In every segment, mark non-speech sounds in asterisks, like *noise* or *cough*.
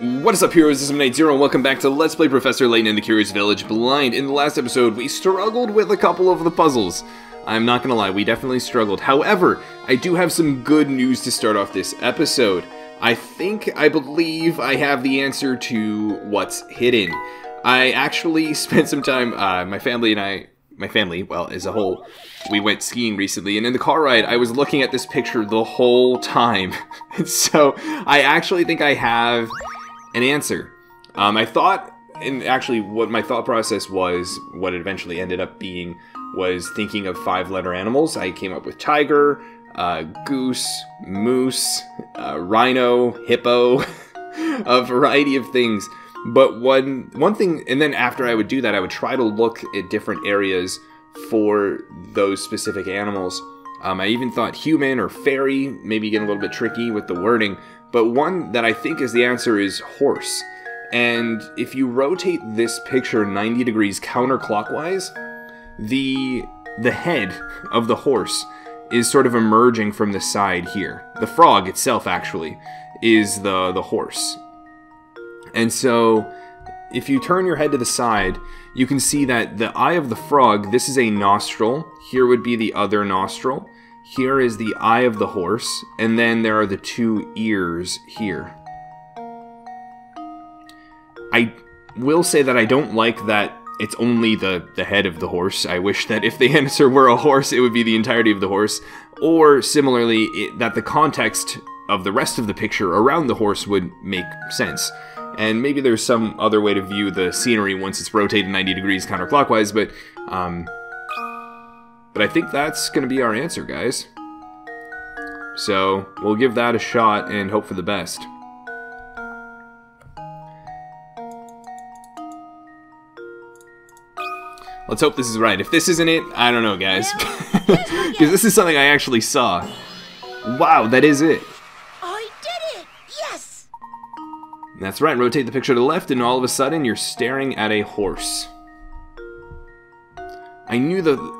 What is up, heroes? This is Midnight Zero, and welcome back to Let's Play Professor Layton in the Curious Village Blind. In the last episode, we struggled with a couple of the puzzles. I'm not gonna lie, we definitely struggled. However, I do have some good news to start off this episode. I think, I believe, I have the answer to what's hidden. I actually *laughs* spent some time, uh, my family and I, my family, well, as a whole, we went skiing recently, and in the car ride, I was looking at this picture the whole time. *laughs* so, I actually think I have an answer. Um, I thought, and actually, what my thought process was, what it eventually ended up being, was thinking of five letter animals. I came up with tiger, uh, goose, moose, uh, rhino, hippo, *laughs* a variety of things. But one one thing, and then after I would do that, I would try to look at different areas for those specific animals. Um, I even thought human or fairy, maybe getting a little bit tricky with the wording, but one that I think is the answer is horse. And if you rotate this picture 90 degrees counterclockwise, the the head of the horse is sort of emerging from the side here. The frog itself actually is the the horse. And so if you turn your head to the side, you can see that the eye of the frog, this is a nostril. Here would be the other nostril. Here is the eye of the horse, and then there are the two ears here. I will say that I don't like that it's only the, the head of the horse. I wish that if the *laughs* answer were a horse, it would be the entirety of the horse. Or similarly, it, that the context of the rest of the picture around the horse would make sense. And maybe there's some other way to view the scenery once it's rotated 90 degrees counterclockwise, but um, but I think that's going to be our answer, guys. So we'll give that a shot and hope for the best. Let's hope this is right. If this isn't it, I don't know, guys. Because *laughs* this is something I actually saw. Wow, that is it. I did it! Yes! That's right, rotate the picture to the left, and all of a sudden you're staring at a horse. I knew the.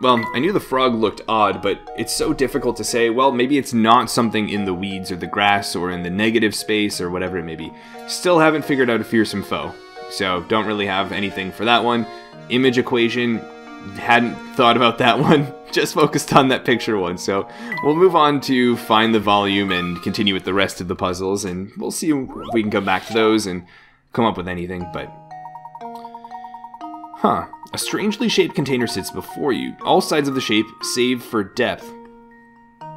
Well, I knew the frog looked odd, but it's so difficult to say, well, maybe it's not something in the weeds or the grass or in the negative space or whatever it may be. Still haven't figured out a fearsome foe, so don't really have anything for that one. Image equation, hadn't thought about that *laughs* one, just focused on that picture one. So we'll move on to find the volume and continue with the rest of the puzzles, and we'll see if we can come back to those and come up with anything, but... Huh. A strangely shaped container sits before you. All sides of the shape, save for depth,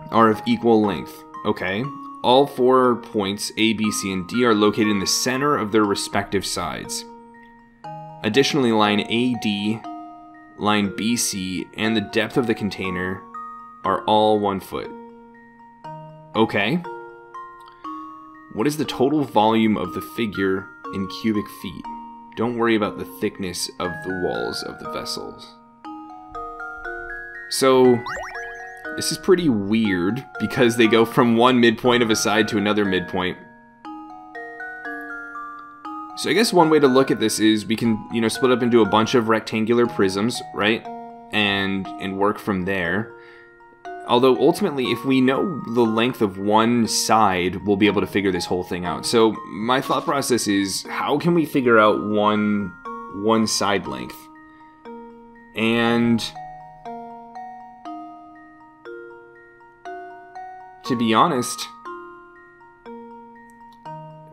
are of equal length. Okay. All four points, A, B, C, and D, are located in the center of their respective sides. Additionally, line AD, line BC, and the depth of the container are all one foot. Okay. What is the total volume of the figure in cubic feet? Don't worry about the thickness of the walls of the vessels. So, this is pretty weird because they go from one midpoint of a side to another midpoint. So I guess one way to look at this is we can, you know, split up into a bunch of rectangular prisms, right? And and work from there. Although ultimately, if we know the length of one side, we'll be able to figure this whole thing out. So my thought process is, how can we figure out one one side length? And to be honest,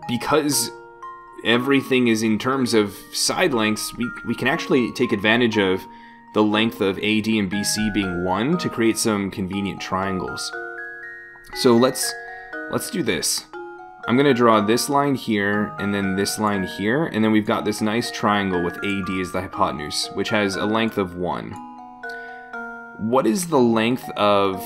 because everything is in terms of side lengths, we, we can actually take advantage of the length of AD and BC being 1 to create some convenient triangles. So let's let's do this. I'm going to draw this line here and then this line here and then we've got this nice triangle with AD as the hypotenuse which has a length of 1. What is the length of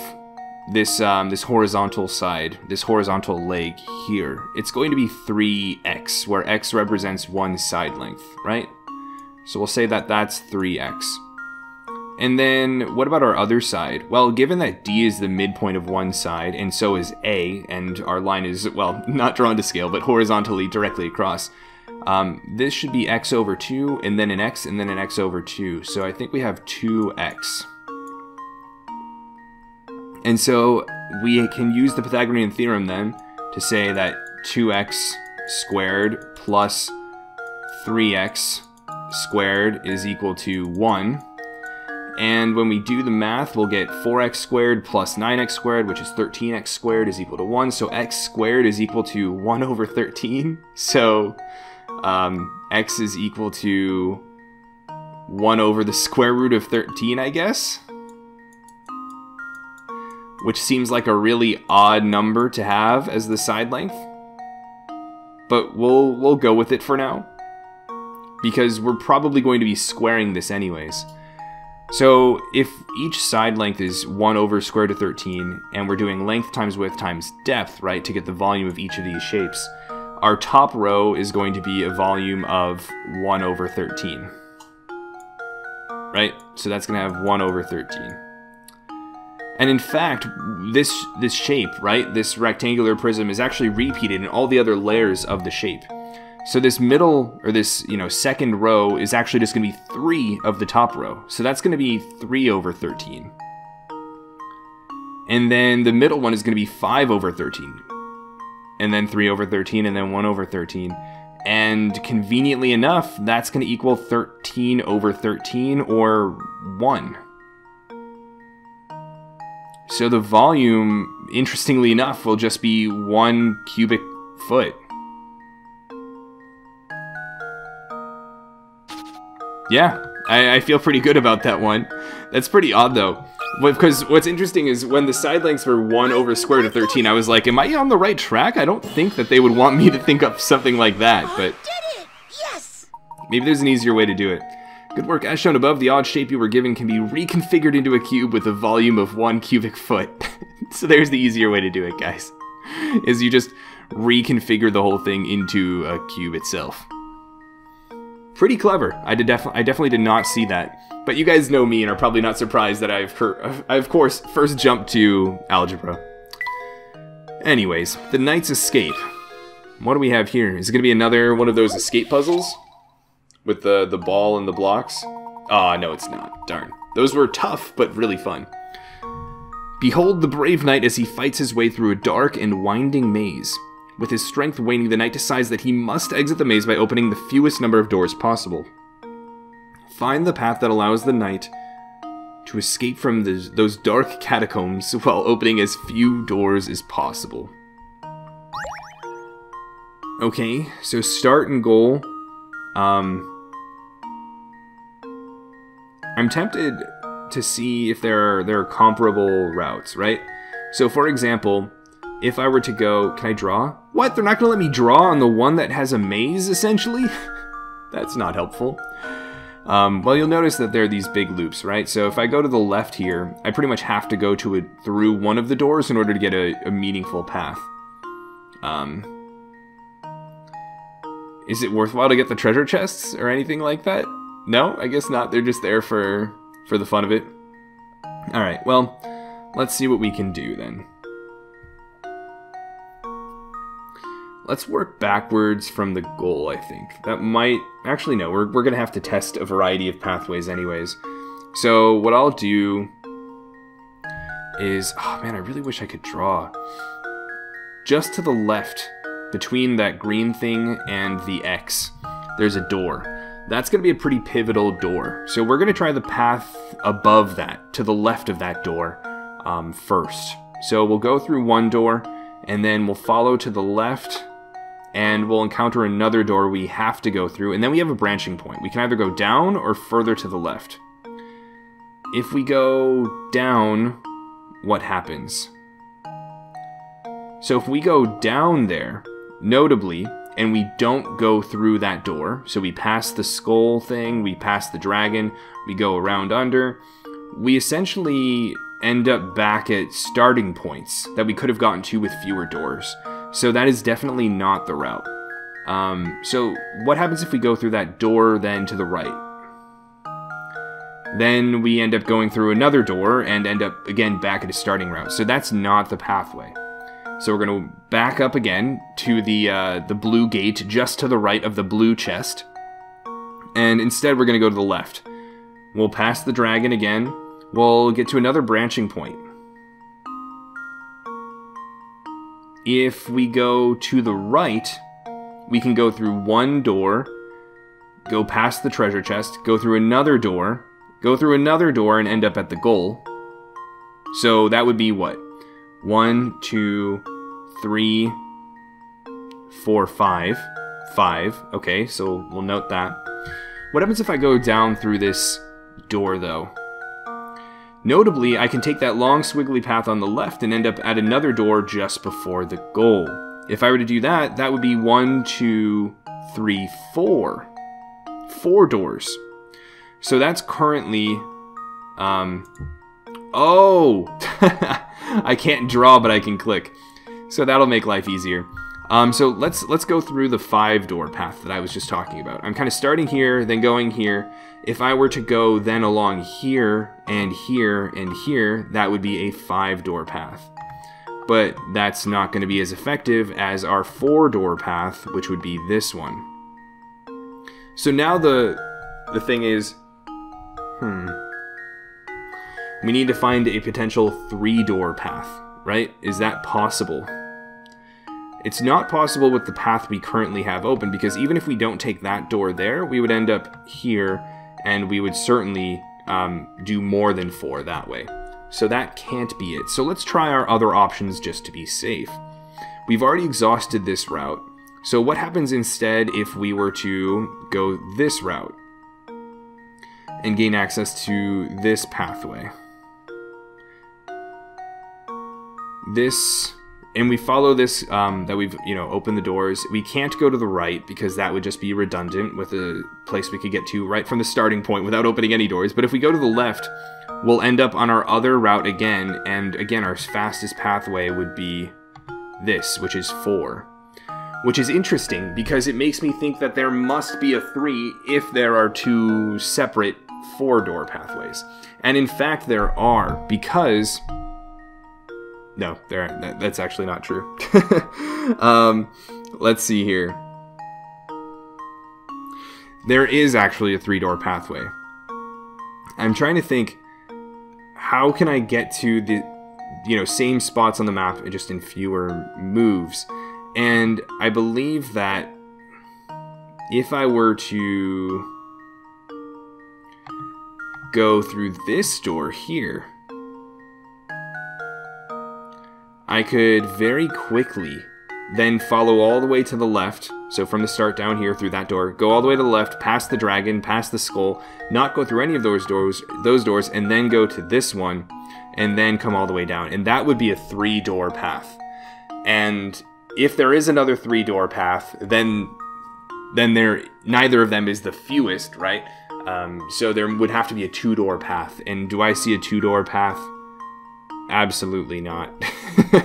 this um, this horizontal side, this horizontal leg here? It's going to be 3x where x represents one side length, right? So we'll say that that's 3x. And then, what about our other side? Well, given that D is the midpoint of one side, and so is A, and our line is, well, *laughs* not drawn to scale, but horizontally directly across, um, this should be x over 2, and then an x, and then an x over 2. So I think we have 2x. And so we can use the Pythagorean theorem then to say that 2x squared plus 3x squared is equal to 1. And when we do the math, we'll get 4x squared plus 9x squared, which is 13x squared, is equal to 1. So x squared is equal to 1 over 13. *laughs* So um, x is equal to 1 over the square root of 13, I guess? Which seems like a really odd number to have as the side length. But we'll, we'll go with it for now. Because we're probably going to be squaring this anyways. So if each side length is 1 over square root of 13, and we're doing length times width times depth, right, to get the volume of each of these shapes, our top row is going to be a volume of 1 over 13. Right? So that's going to have 1 over 13. And in fact, this this shape, right, this rectangular prism is actually repeated in all the other layers of the shape. So this middle, or this, you know, second row is actually just going to be 3 of the top row. So that's going to be 3 over 13. And then the middle one is going to be 5 over 13. And then 3 over 13, and then 1 over 13. And conveniently enough, that's going to equal 13 over 13, or 1. So the volume, interestingly enough, will just be 1 cubic foot. Yeah, I, I, feel pretty good about that one. That's pretty odd though. Because what's interesting is when the side lengths were 1 over square root of 13, I was like, am I on the right track? I don't think that they would want me to think up something like that, but... Oh, yes! Maybe there's an easier way to do it. Good work. As shown above, the odd shape you were given can be reconfigured into a cube with a volume of 1 cubic foot. *laughs* so there's the easier way to do it, guys. Is you just reconfigure the whole thing into a cube itself pretty clever. I did def- I definitely did not see that. But you guys know me and are probably not surprised that I've heard, I of course first jumped to algebra. Anyways, the Knight's Escape. What do we have here? Is it going to be another one of those escape puzzles? With the, the ball and the blocks? Ah, oh, no it's not. Darn. Those were tough, but really fun. Behold the brave knight as he fights his way through a dark and winding maze. With his strength waning, the knight decides that he must exit the maze by opening the fewest number of doors possible. Find the path that allows the knight to escape from the, those dark catacombs while opening as few doors as possible. Okay, so start and goal. Um, I'm tempted to see if there are there are comparable routes, right? So, for example, if I were to go, can I draw? What? They're not going to let me draw on the one that has a maze, essentially? *laughs* That's not helpful. Um, well, you'll notice that there are these big loops, right? So if I go to the left here, I pretty much have to go to it through one of the doors in order to get a, a meaningful path. Um, is it worthwhile to get the treasure chests or anything like that? No, I guess not. They're just there for for the fun of it. All right. Well, let's see what we can do then. Let's work backwards from the goal, I think. That might... Actually, no. We're, we're going to have to test a variety of pathways anyways. So what I'll do is... Oh, man, I really wish I could draw. Just to the left, between that green thing and the X, there's a door. That's going to be a pretty pivotal door. So we're going to try the path above that, to the left of that door, um, first. So we'll go through one door, and then we'll follow to the left and we'll encounter another door we have to go through, and then we have a branching point. We can either go down or further to the left. If we go down, what happens? So if we go down there, notably, and we don't go through that door, so we pass the skull thing, we pass the dragon, we go around under, we essentially end up back at starting points that we could have gotten to with fewer doors. So that is definitely not the route. Um, so what happens if we go through that door then to the right? Then we end up going through another door and end up again back at a starting route. So that's not the pathway. So we're going to back up again to the uh, the blue gate just to the right of the blue chest. And instead we're going to go to the left. We'll pass the dragon again. We'll get to another branching point. If we go to the right, we can go through one door, go past the treasure chest, go through another door, go through another door, and end up at the goal. So that would be what? One, two, three, four, five. Five. Okay, so we'll note that. What happens if I go down through this door, though? Notably, I can take that long swiggly path on the left and end up at another door just before the goal. If I were to do that, that would be one, two, three, four. Four doors. So that's currently, um, oh, *laughs* I can't draw, but I can click. So that'll make life easier. Um, so let's let's go through the five door path that I was just talking about. I'm kind of starting here, then going here. If I were to go then along here and here and here, that would be a five door path. But that's not going to be as effective as our four door path, which would be this one. So now the the thing is, hmm, we need to find a potential three door path, right? Is that possible? It's not possible with the path we currently have open because even if we don't take that door there, we would end up here and we would certainly um, do more than four that way. So that can't be it. So let's try our other options just to be safe. We've already exhausted this route. So what happens instead if we were to go this route and gain access to this pathway? This and we follow this um, that we've you know opened the doors. We can't go to the right because that would just be redundant with a place we could get to right from the starting point without opening any doors. But if we go to the left we'll end up on our other route again. And again our fastest pathway would be this which is four which is interesting because it makes me think that there must be a three if there are two separate four door pathways. And in fact there are because no, there. That, that's actually not true. *laughs* um, let's see here. There is actually a three-door pathway. I'm trying to think. How can I get to the, you know, same spots on the map just in fewer moves? And I believe that if I were to go through this door here I could very quickly then follow all the way to the left. So from the start down here through that door, go all the way to the left, past the dragon, past the skull, not go through any of those doors, those doors, and then go to this one, and then come all the way down. And that would be a three-door path. And if there is another three-door path, then then there neither of them is the fewest, right? Um, so there would have to be a two-door path. And do I see a two-door path? Absolutely not.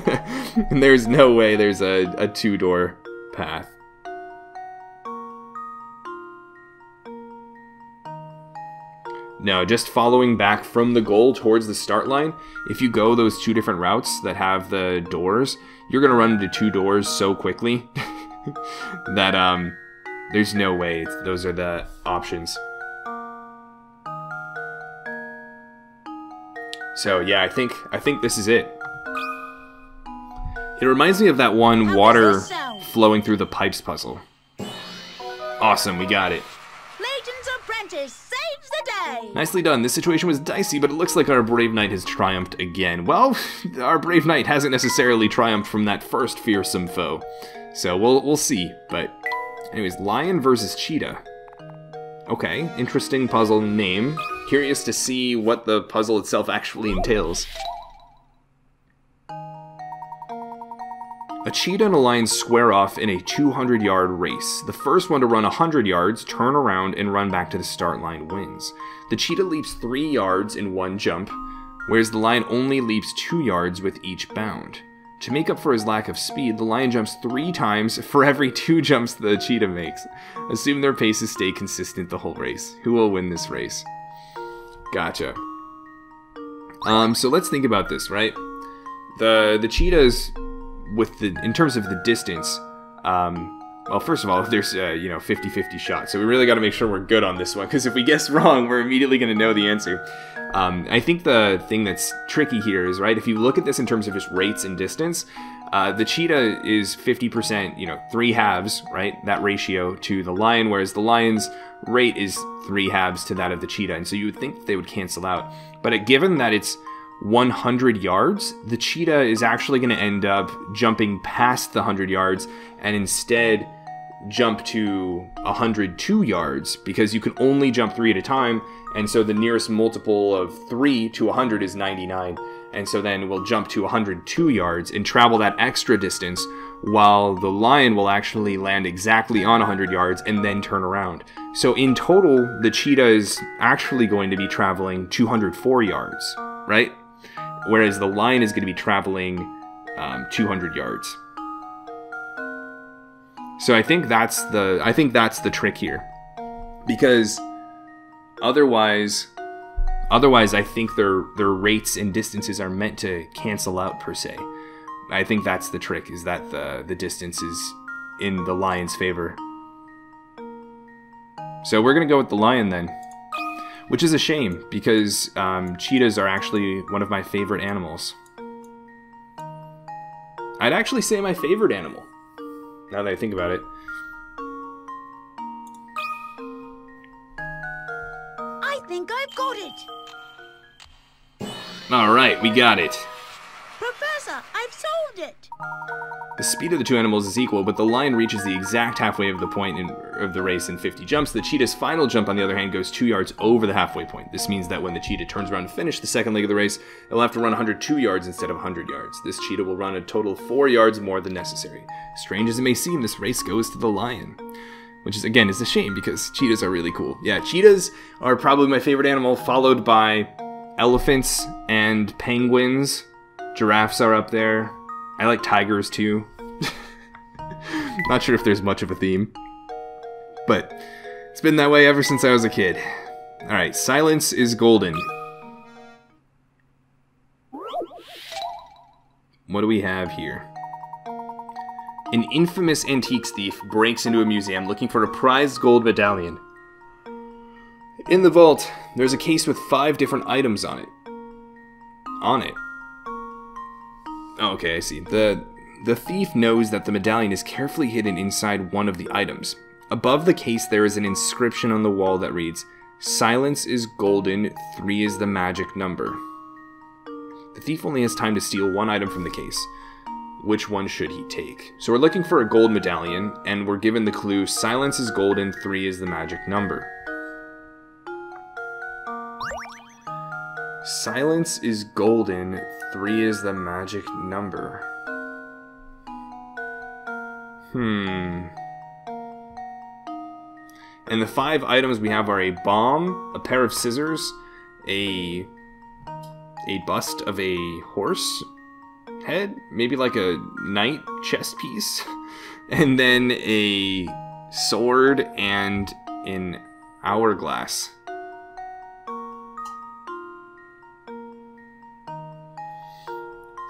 *laughs* there's no way there's a, a two door path. No, just following back from the goal towards the start line, if you go those two different routes that have the doors, you're going to run into two doors so quickly *laughs* that um, there's no way those are the options. So yeah, I think I think this is it. It reminds me of that one How water flowing through the pipes puzzle. Awesome, we got it. Layton's apprentice saves the day. Nicely done. This situation was dicey, but it looks like our Brave Knight has triumphed again. Well, *laughs* our Brave Knight hasn't necessarily triumphed from that first fearsome foe. So we'll we'll see. But anyways, Lion versus Cheetah. Okay, interesting puzzle name. Curious to see what the puzzle itself actually entails. A cheetah and a lion square off in a 200 yard race. The first one to run 100 yards, turn around, and run back to the start line wins. The cheetah leaps 3 yards in one jump, whereas the lion only leaps 2 yards with each bound. To make up for his lack of speed, the lion jumps three times for every two jumps the cheetah makes. Assume their paces stay consistent the whole race. Who will win this race? Gotcha. Um, so let's think about this, right? The the cheetahs, with the in terms of the distance, um, well, first of all, *laughs* there's uh, you know 50-50 shot, so we really got to make sure we're good on this one because if we guess wrong, we're immediately going to know the answer. Um, I think the thing that's tricky here is right if you look at this in terms of just rates and distance, Uh, the cheetah is 50%, you know, three halves, right? That ratio to the lion, whereas the lion's rate is three halves to that of the cheetah. And so you would think they would cancel out. But uh, given that it's 100 yards, the cheetah is actually going to end up jumping past the 100 yards and instead jump to 102 yards because you can only jump three at a time. And so the nearest multiple of 3 to 100 is 99 and so then we'll jump to 102 yards and travel that extra distance while the lion will actually land exactly on 100 yards and then turn around. So in total, the cheetah is actually going to be traveling 204 yards, right? Whereas the lion is going to be traveling um, 200 yards. So I think that's the I think that's the trick here, because otherwise Otherwise, I think their their rates and distances are meant to cancel out per se. I think that's the trick is that the the distance is in the lion's favor. So we're gonna go with the lion then, which is a shame because um, cheetahs are actually one of my favorite animals. I'd actually say my favorite animal. Now that I think about it. I think I've got it. Alright, we got it. Professor, I've solved it. The speed of the two animals is equal, but the lion reaches the exact halfway of the point in, of the race in 50 jumps. The cheetah's final jump, on the other hand, goes two yards over the halfway point. This means that when the cheetah turns around to finish the second leg of the race, it'll have to run 102 yards instead of 100 yards. This cheetah will run a total four yards more than necessary. Strange as it may seem, this race goes to the lion. Which is, again, is a shame because cheetahs are really cool. Yeah, cheetahs are probably my favorite animal, followed by elephants and penguins. Giraffes are up there. I like tigers too. *laughs* Not sure if there's much of a theme. But it's been that way ever since I was a kid. Alright, silence is golden. What do we have here? An infamous antiques thief breaks into a museum looking for a prized gold medallion. In the vault, there's a case with five different items on it. On it. Oh, okay, I see. The the thief knows that the medallion is carefully hidden inside one of the items. Above the case, there is an inscription on the wall that reads, Silence is golden, three is the magic number. The thief only has time to steal one item from the case. Which one should he take? So we're looking for a gold medallion, and we're given the clue, Silence is golden, three is the magic number. Silence is golden, three is the magic number. Hmm. And the five items we have are a bomb, a pair of scissors, a a bust of a horse head, maybe like a knight chest piece, *laughs* and then a sword and an hourglass.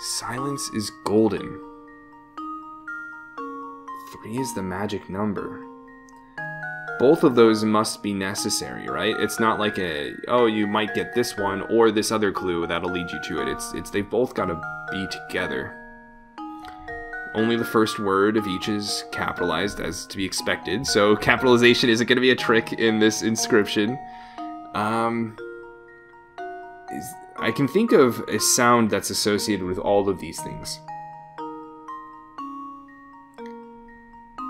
Silence is golden. Three is the magic number. Both of those must be necessary, right? It's not like a oh you might get this one or this other clue that'll lead you to it. It's it's they both gotta be together. Only the first word of each is capitalized as to be expected, so *laughs* capitalization isn't gonna be a trick in this inscription. Um, is I can think of a sound that's associated with all of these things.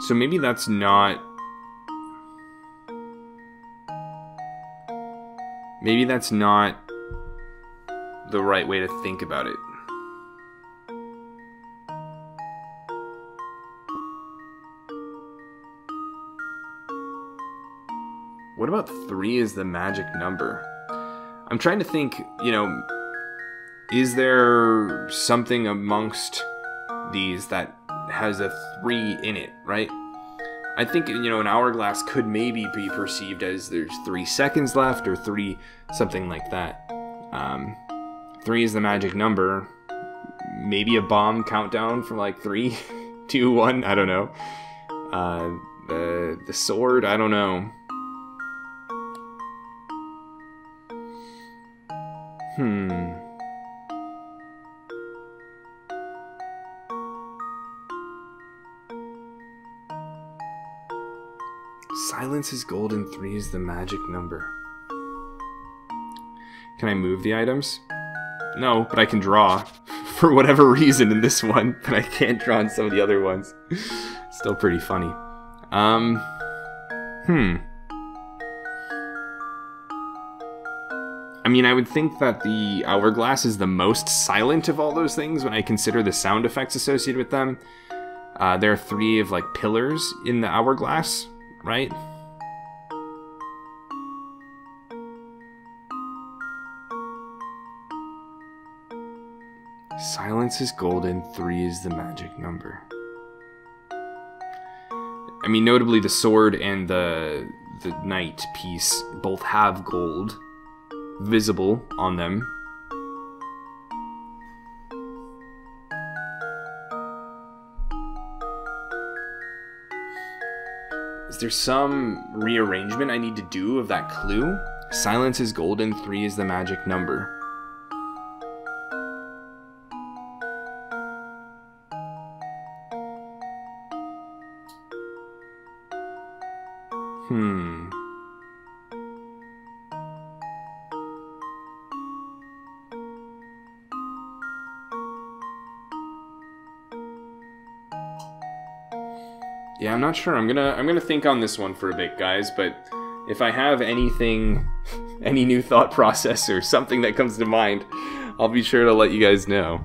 So maybe that's not. Maybe that's not the right way to think about it. What about three is the magic number? I'm trying to think, you know, is there something amongst these that has a three in it, right? I think, you know, an hourglass could maybe be perceived as there's three seconds left or three, something like that. Um, three is the magic number. Maybe a bomb countdown from like three, *laughs* two, one, I don't know. Uh, the, the sword, I don't know. Hmm. Silence is golden. three is the magic number. Can I move the items? No, but I can draw. *laughs* For whatever reason in this one, but I can't draw in some of the other ones. *laughs* Still pretty funny. Um, hmm. I mean, I would think that the hourglass is the most silent of all those things when I consider the sound effects associated with them. Uh, there are three of like pillars in the hourglass, right? Silence is golden, three is the magic number. I mean, notably, the sword and the the knight piece both have gold visible on them. Is there some rearrangement I need to do of that clue? Silence is golden, three is the magic number. Not sure. I'm gonna I'm gonna think on this one for a bit, guys. But if I have anything, *laughs* any new thought process or something that comes to mind, I'll be sure to let you guys know.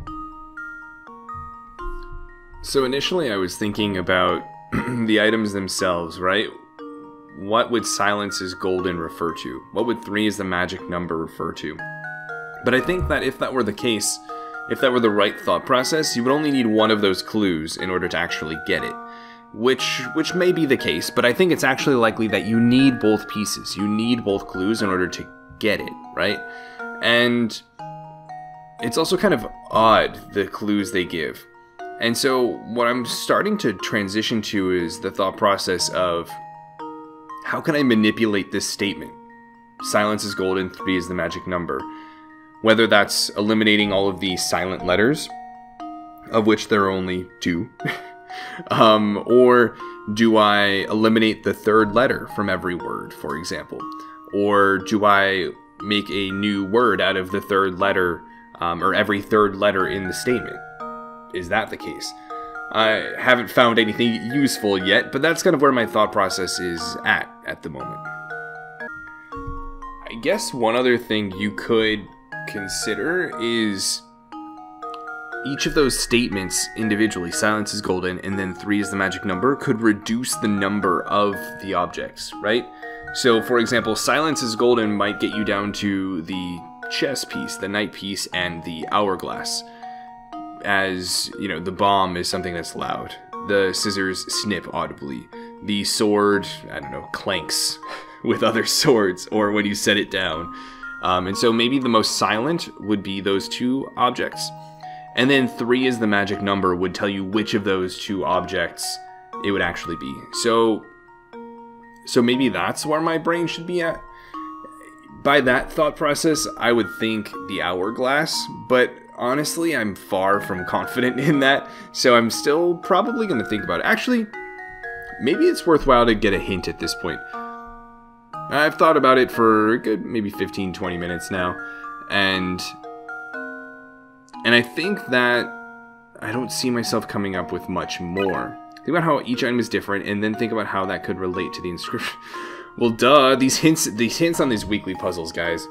So initially, I was thinking about *clears throat* the items themselves, right? What would silence is golden refer to? What would three is the magic number refer to? But I think that if that were the case, if that were the right thought process, you would only need one of those clues in order to actually get it which which may be the case, but I think it's actually likely that you need both pieces. You need both clues in order to get it, right? And it's also kind of odd the clues they give. And so what I'm starting to transition to is the thought process of how can I manipulate this statement? Silence is golden, 3 is the magic number. Whether that's eliminating all of the silent letters, of which there are only two. *laughs* Um, or do I eliminate the third letter from every word, for example? Or do I make a new word out of the third letter um, or every third letter in the statement? Is that the case? I haven't found anything useful yet, but that's kind of where my thought process is at at the moment. I guess one other thing you could consider is each of those statements individually, silence is golden, and then three is the magic number, could reduce the number of the objects, right? So, for example, silence is golden might get you down to the chess piece, the knight piece, and the hourglass. As, you know, the bomb is something that's loud. The scissors snip audibly. The sword, I don't know, clanks *laughs* with other swords, or when you set it down. Um, and so maybe the most silent would be those two objects. And then three is the magic number would tell you which of those two objects it would actually be. So so maybe that's where my brain should be at. By that thought process, I would think the hourglass, but honestly, I'm far from *laughs* confident in that, so I'm still probably going to think about it. Actually, maybe it's worthwhile to get a hint at this point. I've thought about it for a good maybe 15 20 minutes now, and and I think that I don't see myself coming up with much more. Think about how each item is different, and then think about how that could relate to the inscription. *laughs* well, duh. These hints, these hints on these weekly puzzles, guys,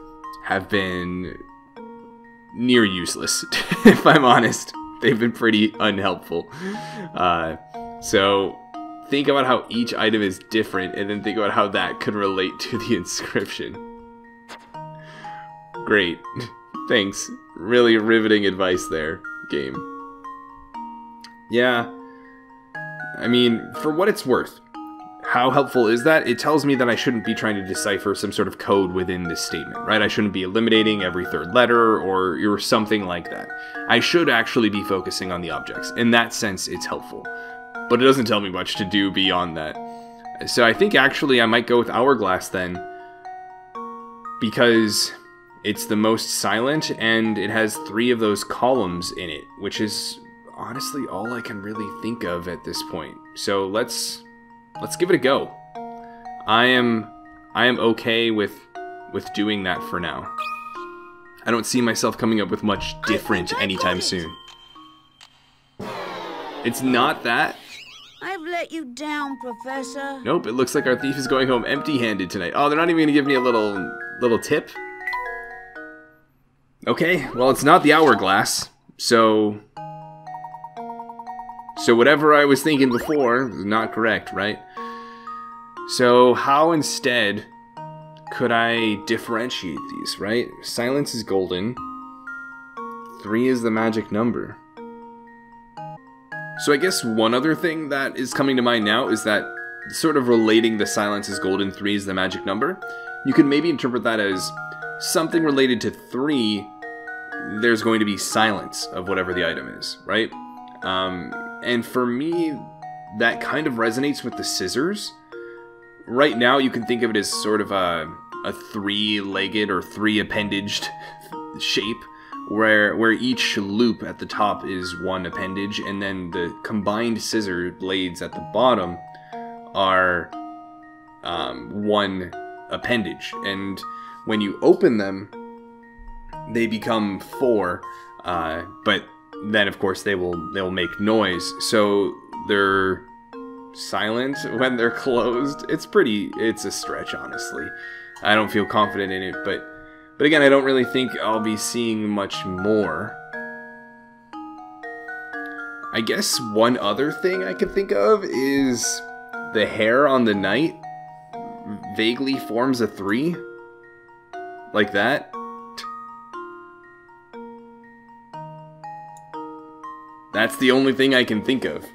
have been near useless. *laughs* if I'm honest, they've been pretty unhelpful. Uh, so think about how each item is different, and then think about how that could relate to the *laughs* inscription. Great. Thanks. Really riveting advice there, game. Yeah. I mean, for what it's worth, how helpful is that? It tells me that I shouldn't be trying to decipher some sort of code within this statement, right? I shouldn't be eliminating every third letter or, or something like that. I should actually be focusing on the objects. In that sense, it's helpful. But it doesn't tell me much to do beyond that. So I think actually I might go with Hourglass then. Because it's the most silent, and it has three of those columns in it, which is honestly all I can really think of at this point. So let's let's give it a go. I am I am okay with with doing that for now. I don't see myself coming up with much different anytime soon. It's not that. I've let you down, Professor. Nope, it looks like our thief is going home empty-handed tonight. Oh, they're not even gonna give me a little little tip. Okay, well it's not the hourglass, so so whatever I was thinking before is not correct, right? So how instead could I differentiate these, right? Silence is golden. Three is the magic number. So I guess one other thing that is coming to mind now is that sort of relating the silence is golden, three is the magic number. You could maybe interpret that as something related to three, there's going to be silence of whatever the item is, right? Um, and for me, that kind of resonates with the scissors. Right now, you can think of it as sort of a, a three-legged or three-appendaged *laughs* shape where where each loop at the top is one appendage and then the combined scissor blades at the bottom are um, one appendage and when you open them they become four uh, but then of course they will they will make noise so they're silent *laughs* when they're closed it's pretty it's a stretch honestly i don't feel confident in it but but again, I don't really think I'll be seeing much more. I guess one other thing I can think of is the hair on the knight vaguely forms a three. Like that. That's the only thing I can think of.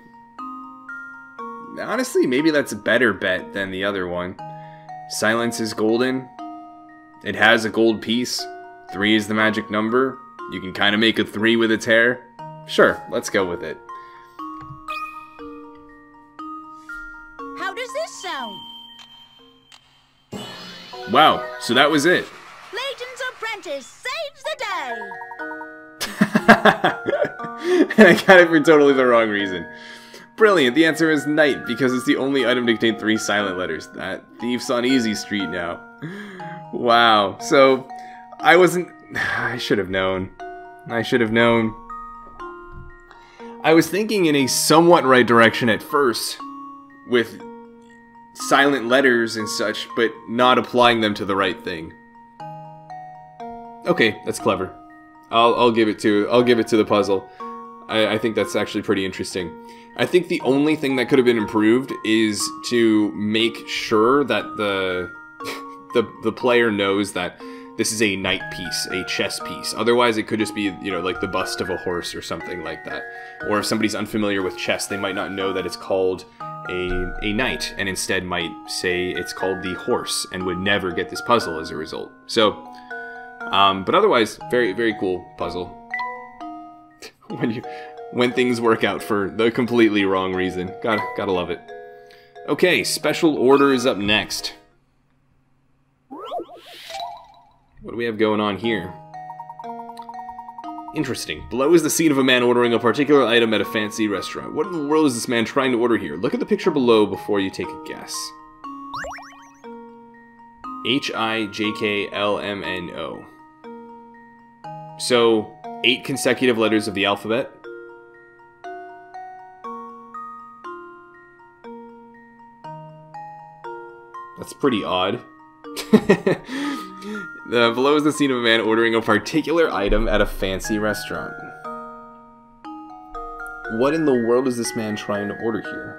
Honestly, maybe that's a better bet than the other one. Silence is golden. It has a gold piece. Three is the magic number. You can kind of make a three with its hair. Sure, let's go with it. How does this sound? Wow, so that was it. Layton's apprentice saves the day. *laughs* and *laughs* I got it for totally the wrong reason. Brilliant, the answer is knight because it's the only item to contain three silent letters. That thief's on easy street now. Wow. So I wasn't. *sighs* I should have known. I should have known. I was thinking in a somewhat right direction at first, with silent letters and such, but not applying them to the right thing. Okay, that's clever. I'll, I'll give it to I'll give it to the puzzle. I, I think that's actually pretty interesting. I think the only thing that could have been improved is to make sure that the *laughs* the the player knows that this is a knight piece, a chess piece. Otherwise, it could just be, you know, like the bust of a horse or something like that. Or if somebody's unfamiliar with chess, they might not know that it's called a, a knight, and instead might say it's called the horse, and would never get this puzzle as a result. So, um, but otherwise, very, very cool puzzle. *laughs* when you, when things work out for the completely wrong reason. Gotta, gotta love it. Okay, special order is up next. What do we have going on here? Interesting. Below is the scene of a man ordering a particular item at a fancy restaurant. What in the world is this man trying to order here? Look at the picture below before you take a guess. H-I-J-K-L-M-N-O. So, eight consecutive letters of the alphabet. That's pretty odd. *laughs* The below is the scene of a man ordering a particular item at a fancy restaurant. What in the world is this man trying to order here?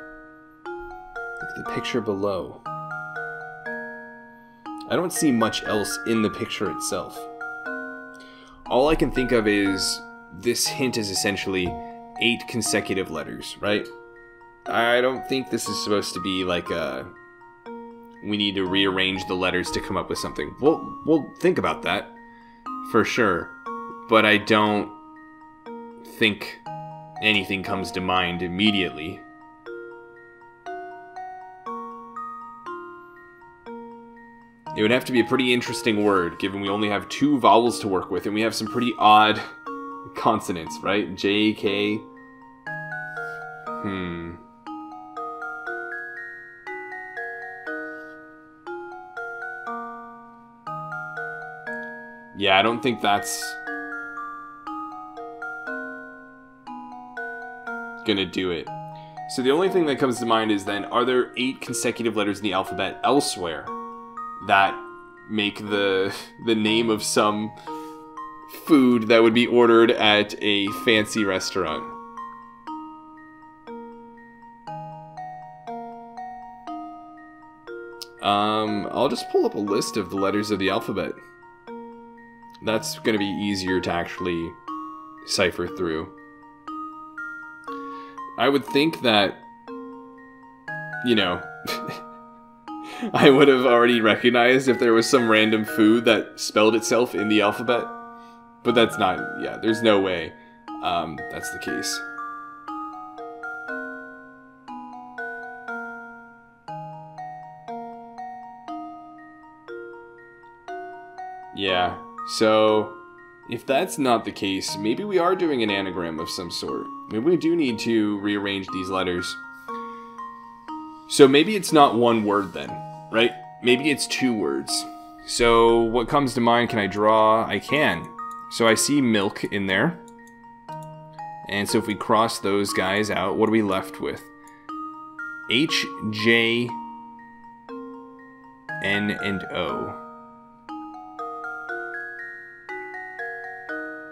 Look at the picture below. I don't see much else in the picture itself. All I can think of is this hint is essentially eight consecutive letters, right? I don't think this is supposed to be like a we need to rearrange the letters to come up with something. We'll we'll think about that for sure, but I don't think anything comes to mind immediately. It would have to be a pretty interesting word, given we only have two vowels to work with, and we have some pretty odd consonants, right? J, K. Hmm. Yeah, I don't think that's gonna do it. So the only thing that comes to mind is then, are there eight consecutive letters in the alphabet elsewhere? That make the the name of some food that would be ordered at a fancy restaurant? Um, I'll just pull up a list of the letters of the alphabet. That's going to be easier to actually cipher through. I would think that, you know, *laughs* I would have already recognized if there was some random food that spelled itself in the alphabet. But that's not, yeah, there's no way um, that's the case. Yeah, so if that's not the case, maybe we are doing an anagram of some sort. Maybe we do need to rearrange these letters. So maybe it's not one word then, right? Maybe it's two words. So what comes to mind can I draw? I can. So I see milk in there. And so if we cross those guys out, what are we left with? H, J, N, and O.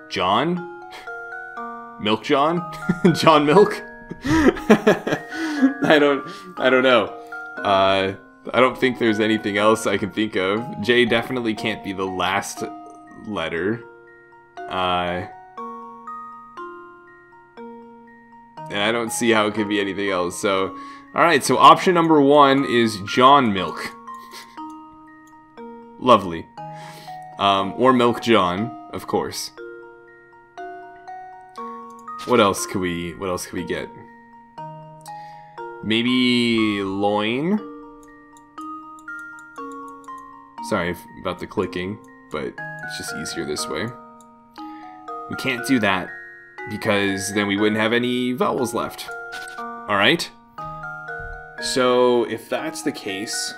John? *laughs* Milk John? *laughs* John Milk? *laughs* I don't I don't know. Uh I don't think there's anything else I can think of. J definitely can't be the last letter. Uh and I don't see how it could be anything else. So, all right. So option number one is John Milk. Lovely. Um, or Milk John, of course. What else could we? What else could we get? Maybe loin. Sorry about the clicking, but it's just easier this way. We can't do that because then we wouldn't have any vowels left. All right. So if that's the case,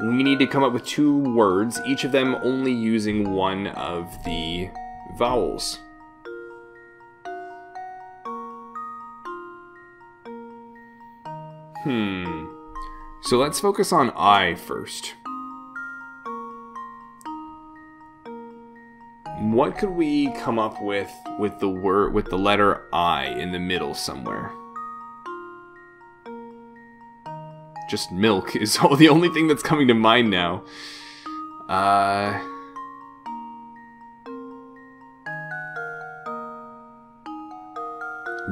we need to come up with two words, each of them only using one of the vowels. Hmm. So let's focus on I first. What could we come up with with the word with the letter I in the middle somewhere? Just milk is *laughs* all the only thing that's coming to mind now. Uh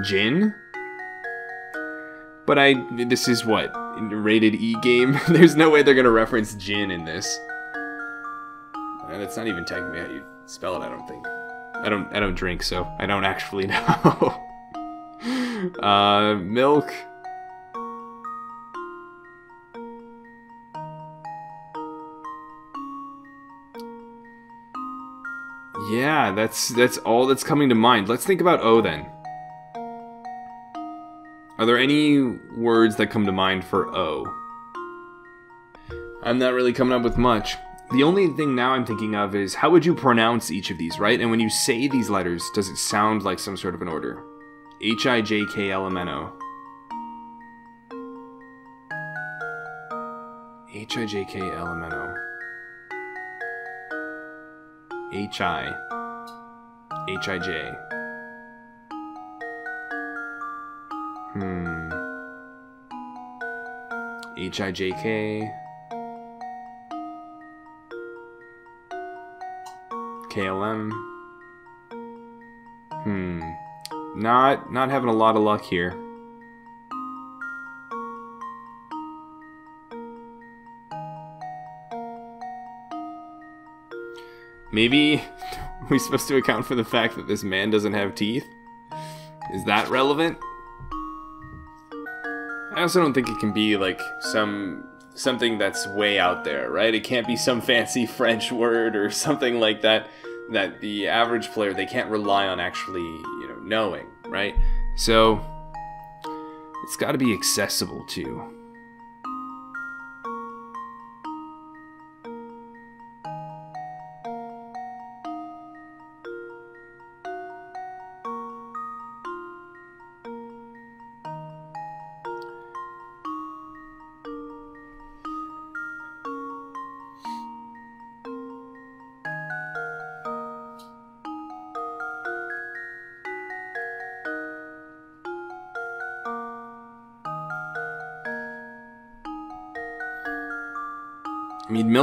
Gin? But I this is what rated E game. *laughs* There's no way they're gonna reference gin in this. Uh, that's not even technically spell it. I don't think. I don't. I don't drink, so I don't actually *laughs* know. uh, milk. Yeah, that's that's all that's coming to mind. Let's think about O then. Are there any words that come to mind for O? I'm not really coming up with much. The only thing now I'm thinking of is how would you pronounce each of these, right? And when you say these letters, does it sound like some sort of an order? H I J K L M N O. H I J K L M N O. H I. H I J. Hmm. H I J K. KLM. Hmm. Not not having a lot of luck here. Maybe *laughs* we supposed to account for the fact that this man doesn't have teeth? Is that relevant? I also don't think it can be like some something that's way out there, right? It can't be some fancy *laughs* French word or something like that that the average player they can't rely on actually, you know, knowing, right? So it's got to be accessible too.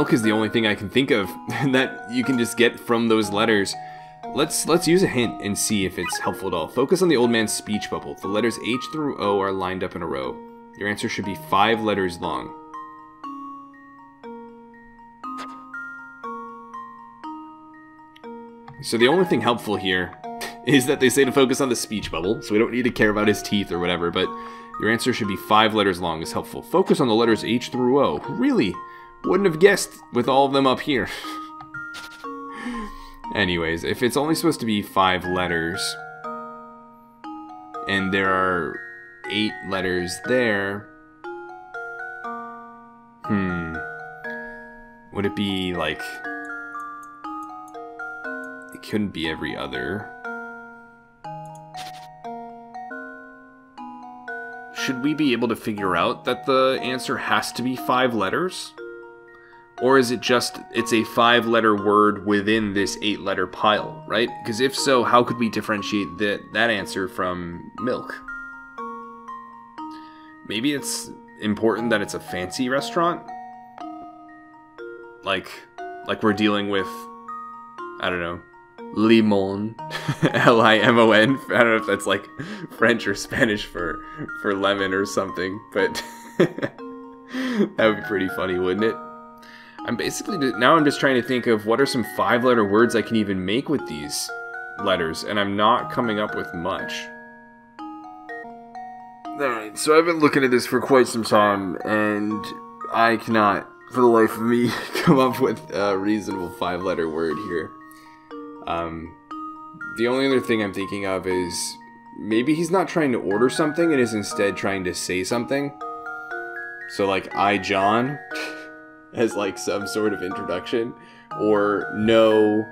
Milk is the only thing I can think of *laughs* that you can just get from those letters. Let's let's use a hint and see if it's helpful at all. Focus on the old man's speech bubble. The letters H through O are lined up in a row. Your answer should be five letters long. So the only thing helpful here *laughs* is that they say to focus on the speech bubble, so we don't need to care about his teeth or whatever, but your answer should be five letters long is helpful. Focus on the letters H through O. Really? Wouldn't have guessed with all of them up here. Anyways, if it's only supposed to be five letters, and there are eight letters there, hmm, would it be like it couldn't be every other. Should we be able to figure out that the answer has to be five letters? Or is it just it's a five letter word within this eight letter pile, right? Because if so, how could we differentiate that that answer from milk? Maybe it's important that it's a fancy restaurant? Like like we're dealing with I don't know, limon, *laughs* L I M O N. I don't know if that's like French or Spanish for for lemon or something, but *laughs* that would be pretty funny, wouldn't it? I'm basically now I'm just trying to think of what are some five letter words I can even make with these letters, and I'm not coming up with much. Alright, so I've been looking at this for quite some time, and I cannot, for the life of me, *laughs* come up with a reasonable five letter word here. Um, the only other thing I'm thinking of is maybe he's not trying to order something and is instead trying to say something. So, like, I, John, *laughs* as like some sort of introduction, or no,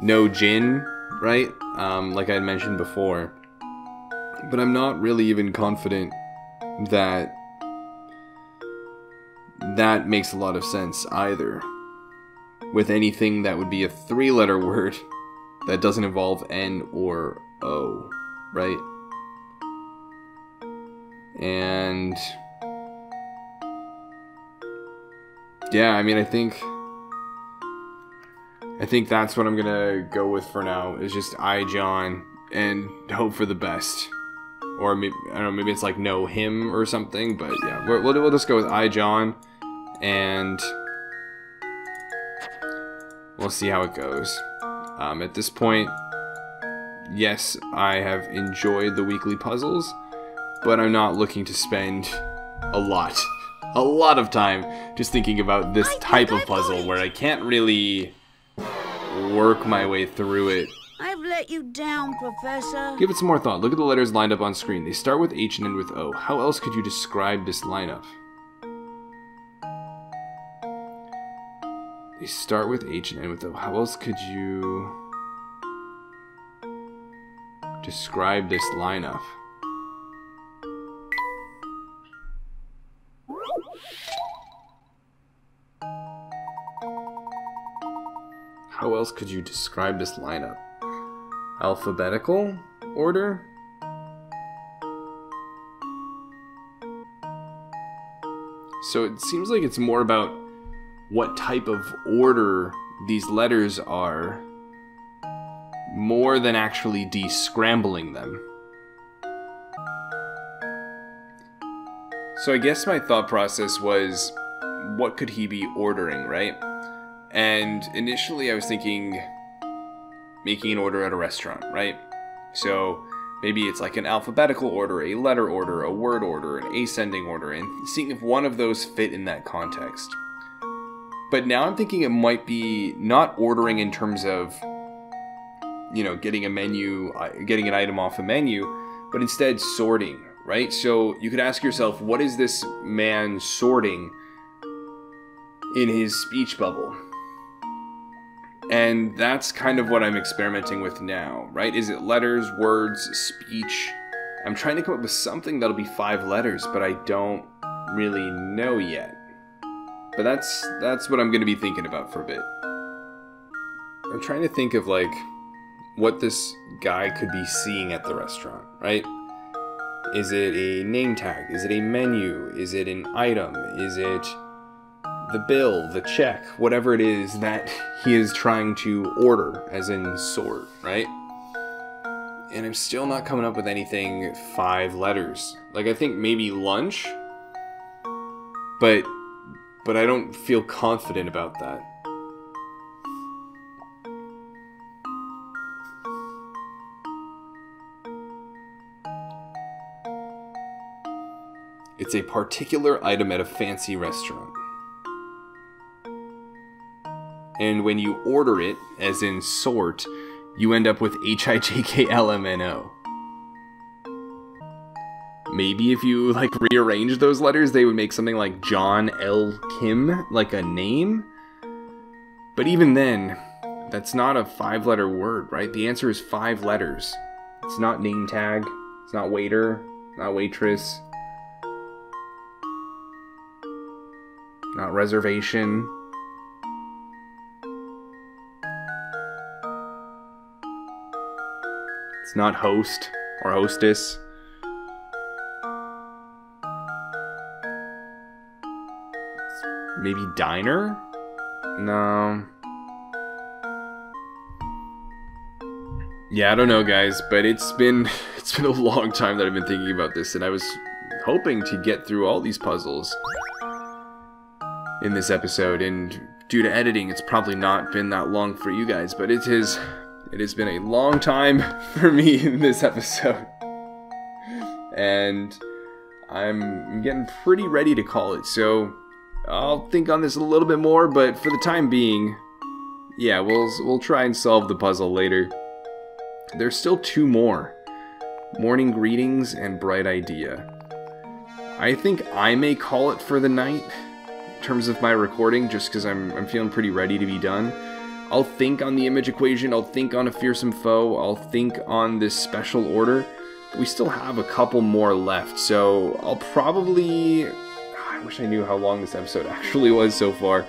no gin, right? Um, like I mentioned before. But I'm not really even confident that that makes a lot of sense either with anything that would be a three letter *laughs* word that doesn't involve N or O, right? And yeah, I mean, I think I think that's what I'm gonna go with for now. Is just I John and hope for the best, or maybe I don't know, maybe it's like no him or something. But yeah, we'll we'll just go with I John, and we'll see how it goes. Um, at this point, yes, I have enjoyed the weekly puzzles, but I'm not looking to spend a lot, a lot of time just thinking about this type of puzzle where I can't really work my way through it. I've let you down, Professor. Give it some more thought. Look at the letters lined up on screen. They start with H and end with O. How else could you describe this lineup? They start with H and end with O. How else could you describe this lineup? How else could you describe this lineup? Alphabetical order? So it seems like it's more about what type of order these letters are more than actually descrambling them. So I guess my thought process was what could he be ordering, right? And initially I was thinking making an order at a restaurant, right? So maybe it's like an alphabetical order, a letter order, a word order, an ascending order, and seeing if one of those fit in that context. But now I'm thinking it might be not ordering in terms of, you know, getting a menu, uh, getting an item off a menu, but instead sorting, right? So you could ask yourself, what is this man sorting in his speech bubble? And that's kind of what I'm experimenting with now, right? Is it letters, words, speech? I'm trying to come up with something that'll be five letters, but I don't really know yet. But that's that's what I'm going to be thinking about for a bit. I'm trying to think of like what this guy could be seeing at the restaurant, right? Is it a name tag? Is it a menu? Is it an item? Is it the bill, the check, whatever it is that he is trying to order, as in sort, right? And I'm still not coming up with anything five letters. Like I think maybe lunch, but but I don't feel confident about that. It's a particular item at a fancy restaurant. And when you order it, as in sort, you end up with H I J K L M N O. Maybe if you like rearrange those letters, they would make something like John L. Kim, like a name. But even then, that's not a five letter word, right? The answer is five letters. It's not name tag, it's not waiter, not waitress, not reservation. It's not host or hostess. Maybe diner? No. Yeah, I don't know guys, but it's been *laughs* it's been a long time that I've been thinking about this and I was hoping to get through all these puzzles in this episode and due to editing it's probably not been that long for you guys, but it is it has been a long time *laughs* for me in this episode. And I'm getting pretty ready to call it. So I'll think on this a little bit more, but for the time being, yeah, we'll we'll try and solve the puzzle later. There's still two more. Morning greetings and bright idea. I think I may call it for the night in terms of my recording just because I'm, I'm feeling pretty ready to be done. I'll think on the image equation, I'll think on a fearsome foe, I'll think on this special order. We still have a couple more left, so I'll probably I wish I knew how long this episode *laughs* actually was so far.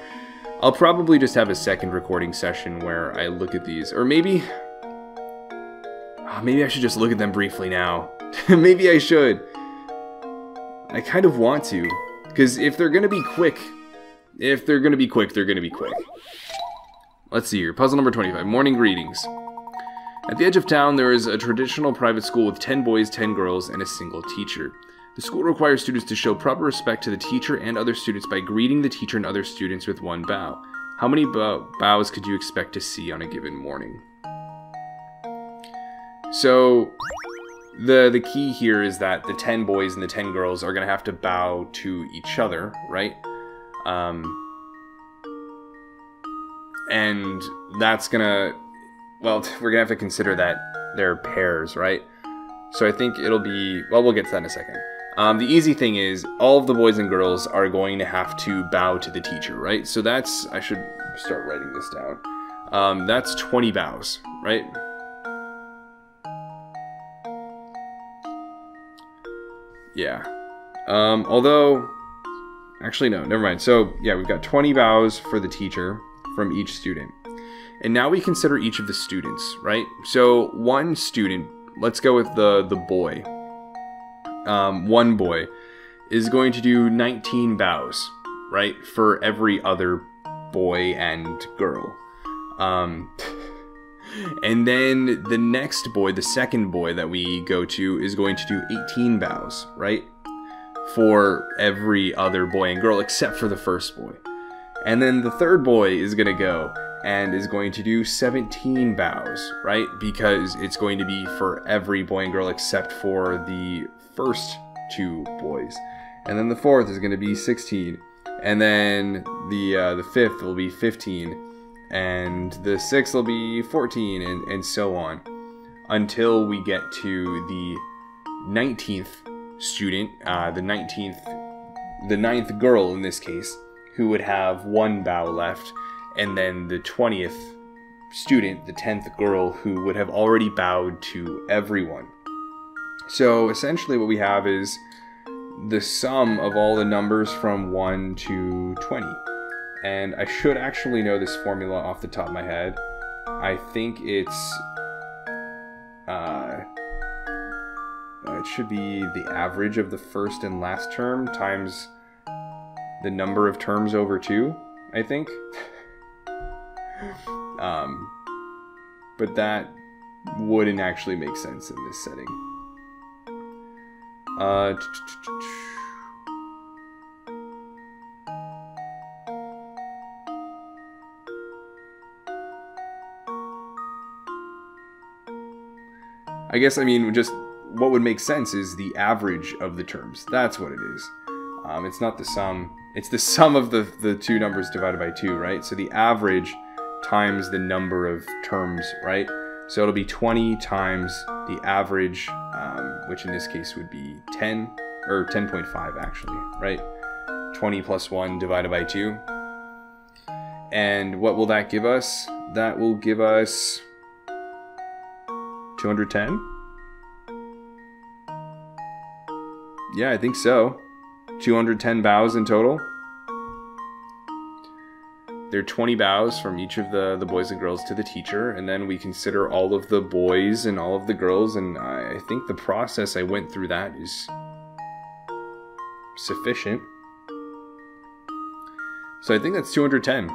I'll probably just have a second recording session where I look at these. Or maybe... Oh, maybe I should just look at them briefly now. *laughs* maybe I should. I kind of want to. Because if they're going to be quick... If they're going to be quick, they're going to be quick. Let's see here. Puzzle number 25. Morning greetings. At the edge of town, there is a traditional private school with 10 boys, 10 girls, and a single teacher. The school requires students to show proper respect to the teacher and other students by greeting the teacher and other students with one bow. How many bow bows could you expect to see on a given morning? So, the the key here is that the 10 boys and the 10 girls are going to have to bow to each other, right? Um, and that's to well, *laughs* we're to have to consider that they're pairs, right? So I think it'll be well, we'll get to that in a second. Um, the easy thing is all of the boys and girls are going to have to bow to the teacher, right? So that's, I should start writing this down. Um, that's 20 bows, right? Yeah. Um, although, actually no, never mind. So yeah, we've got 20 bows for the teacher from each student. And now we consider each of the students, right? So one student, let's go with the, the boy, um, one boy is going to do 19 bows, right, for every other boy and girl. Um, *laughs* and then the next boy, the second boy that we go to, is going to do 18 bows, right, for every other boy and girl except for the first boy. And then the third boy is going to go and is going to do 17 bows, right? Because it's going to be for every boy and girl except for the first two boys. And then the fourth is going to be 16. And then the uh, the fifth will be 15. And the sixth will be 14 and, and so on. Until we get to the 19th student, uh, the 19th, the ninth girl in this case, who would have one bow left. And then the 20th student, the 10th girl, who would have already bowed to everyone. So essentially, what we have is the sum of all the numbers from 1 to 20. And I should actually know this formula off the top of my head. I think it's. Uh, it should be the average of the first and last term times the number of terms over two, I think. *laughs* um, but that wouldn't actually make sense in this setting. Uh, I guess, I mean, just what would make sense is the average of the terms. That's what it is. Um, it's not the sum. It's the sum of the, the two numbers divided by 2, right? So the average times the number of terms, right? So it'll be 20 times the average, um, which in this case would be 10, or 10.5 actually, right? 20 plus 1 divided by 2. And what will that give us? That will give us 210? Yeah, I think so. 210 bows in total. There are 20 bows from each of the, the boys and girls to the teacher, and then we consider all of the boys and all of the girls, and I think the process I went through that is sufficient. So I think that's 210.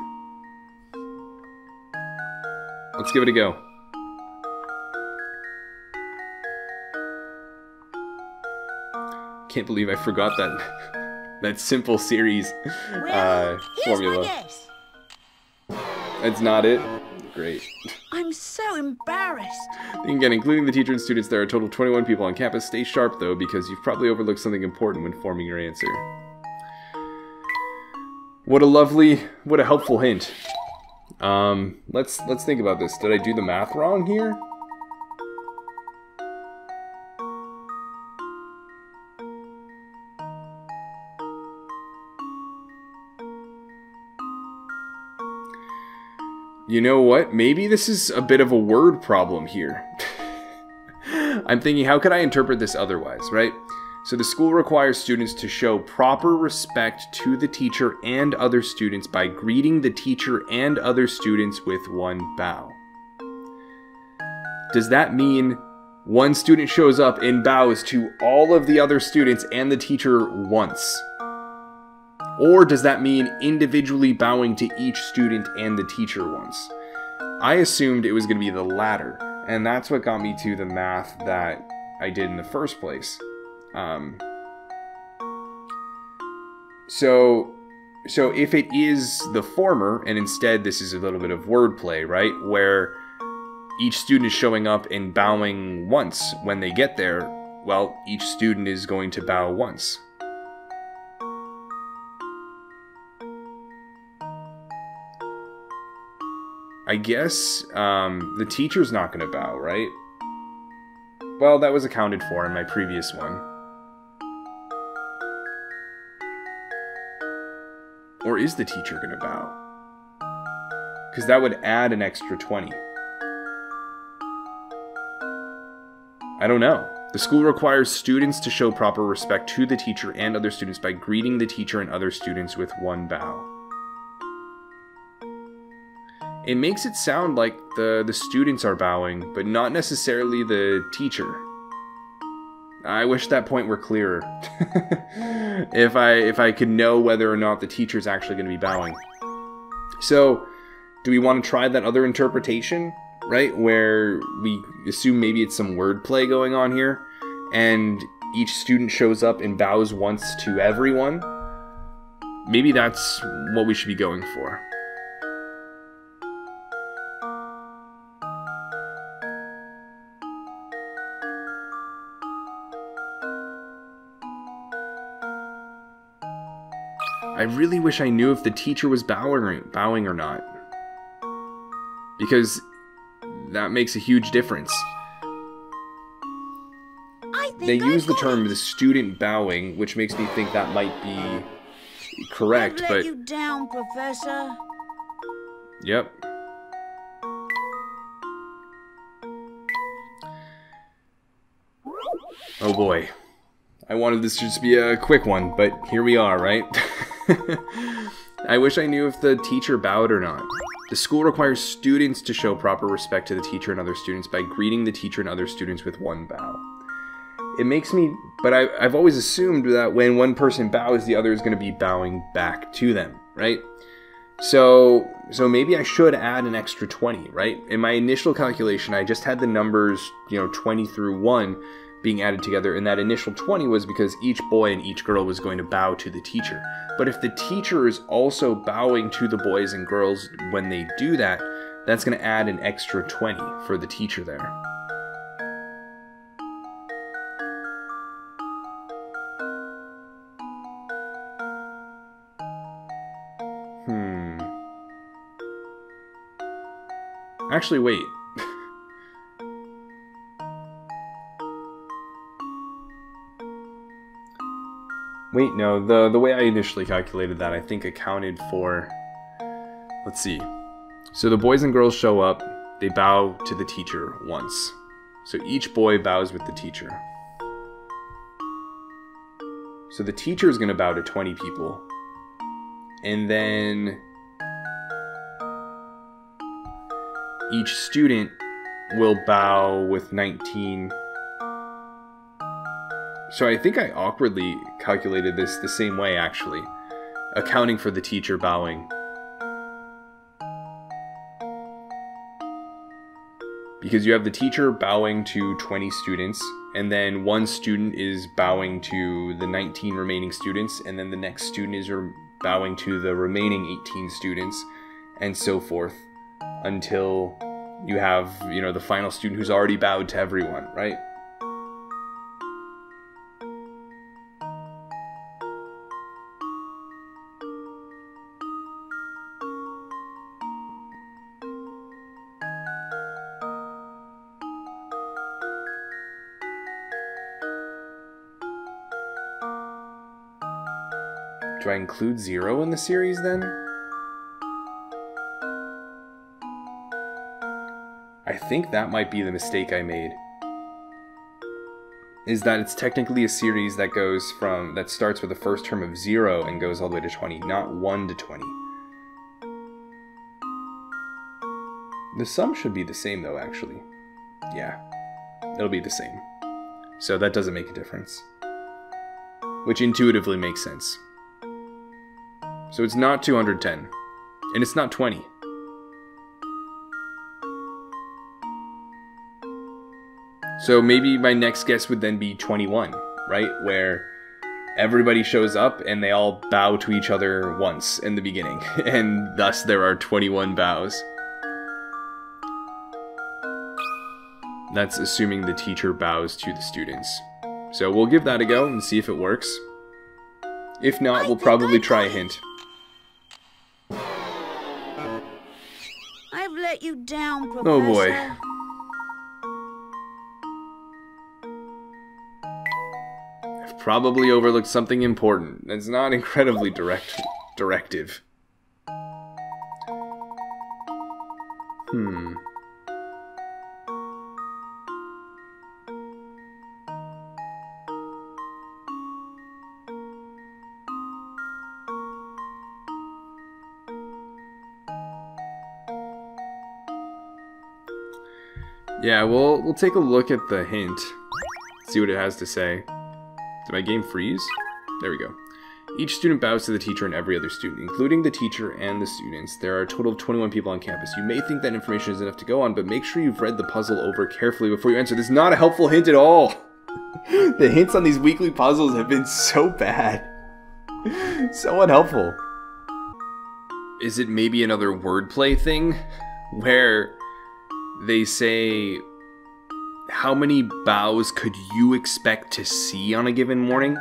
Let's give it a go. Can't believe I forgot that that simple series uh, formula. That's not it? Great. I'm so embarrassed. Again, including the teacher and students, there are a total of 21 people on campus. Stay sharp, though, because you've probably overlooked something important when forming your answer. What a lovely, what a helpful hint. Um, let's let's think about this. Did I do the math wrong here? You know what? Maybe this is a bit of a word problem here. *laughs* I'm thinking, how could I interpret this otherwise, right? So the school requires students to show proper respect to the teacher and other students by greeting the teacher and other students with one bow. Does that mean one student shows up and bows to all of the other students and the teacher once? Or does that mean individually bowing to each student and the teacher once? I assumed it was going to be the latter, and that's what got me to the math that I did in the first place. Um, so, so if it is the former, and instead this is a little bit of wordplay, right? Where each student is showing up and bowing once when they get there, well, each student is going to bow once. I guess um, the teacher's not going to bow, right? Well, that was accounted for in my previous one. Or is the teacher going to bow? Because that would add an extra 20. I don't know. The school requires students to show proper respect to the teacher and other students by greeting the teacher and other students with one bow it makes it sound like the, the students are bowing, but not necessarily the teacher. I wish that point were clearer. *laughs* if I if I could know whether or not the teacher's actually going to be bowing. So, do we want to try that other interpretation, right? Where we assume maybe it's some wordplay going on here, and each student shows up and bows once to everyone? Maybe that's what we should be going for. I really wish I knew if the teacher was bowing or, bowing or not. Because that makes a huge difference. they use the term the student bowing, which makes me think that might be correct, let but you down, Professor. Yep. Oh boy. I wanted this to just be a quick one, but here we are, right? *laughs* *laughs* I wish I knew if the teacher bowed or not. The school requires students to show proper respect to the teacher and other students by greeting the teacher and other students with one bow. It makes me but I, I've always assumed that when one person bows, the other is going to be bowing back to them, right? So, so maybe I should add an extra 20, right? In my initial calculation, I just had the numbers, you know, 20 through 1 being added together, and that initial 20 was because each boy and each girl was going to bow to the teacher. But if the teacher is also bowing to the boys and girls when they do that, that's going to add an extra 20 for the teacher there. Hmm. Actually, wait. Wait, no, the, the way I initially calculated that, I think accounted for. Let's see. So the boys and girls show up, they bow to the teacher once. So each boy bows with the teacher. So the teacher is going to bow to 20 people. And then each student will bow with 19 so I think I awkwardly calculated this the same way, actually, accounting for the teacher bowing. Because you have the teacher bowing to 20 students, and then one student is bowing to the 19 remaining students, and then the next student is bowing to the remaining 18 students, and so forth, until you have, you know, the final student who's already bowed to everyone, right? Do I include zero in the series then? I think that might be the mistake I made. Is that it's technically a series that goes from, that starts with the first term of zero and goes all the way to 20, not 1 to 20. The sum should be the same though, actually. Yeah, it'll be the same. So that doesn't make a difference. Which intuitively makes sense. So it's not 210. And it's not 20. So maybe my next guess would then be 21, right? Where everybody shows up and they all bow to each other once in the beginning. *laughs* And thus there are 21 bows. That's assuming the teacher bows to the students. So we'll give that a go and see if it works. If not, we'll probably try a hint. Let you down, oh, Professor. Oh boy. I've probably overlooked something important. It's not incredibly direct directive. Yeah, we'll we'll take a look at the hint. See what it has to say. Did my game freeze? There we go. Each student bows to the teacher and every other student, including the teacher and the students. There are a total of 21 people on campus. You may think that information is enough to go on, but make sure you've read the puzzle over carefully before you answer. This is not a helpful hint at all. *laughs* the hints on these weekly puzzles have been so bad. *laughs* so unhelpful. Is it maybe another wordplay thing? *laughs* Where they say how many bows could you expect to see on a given morning?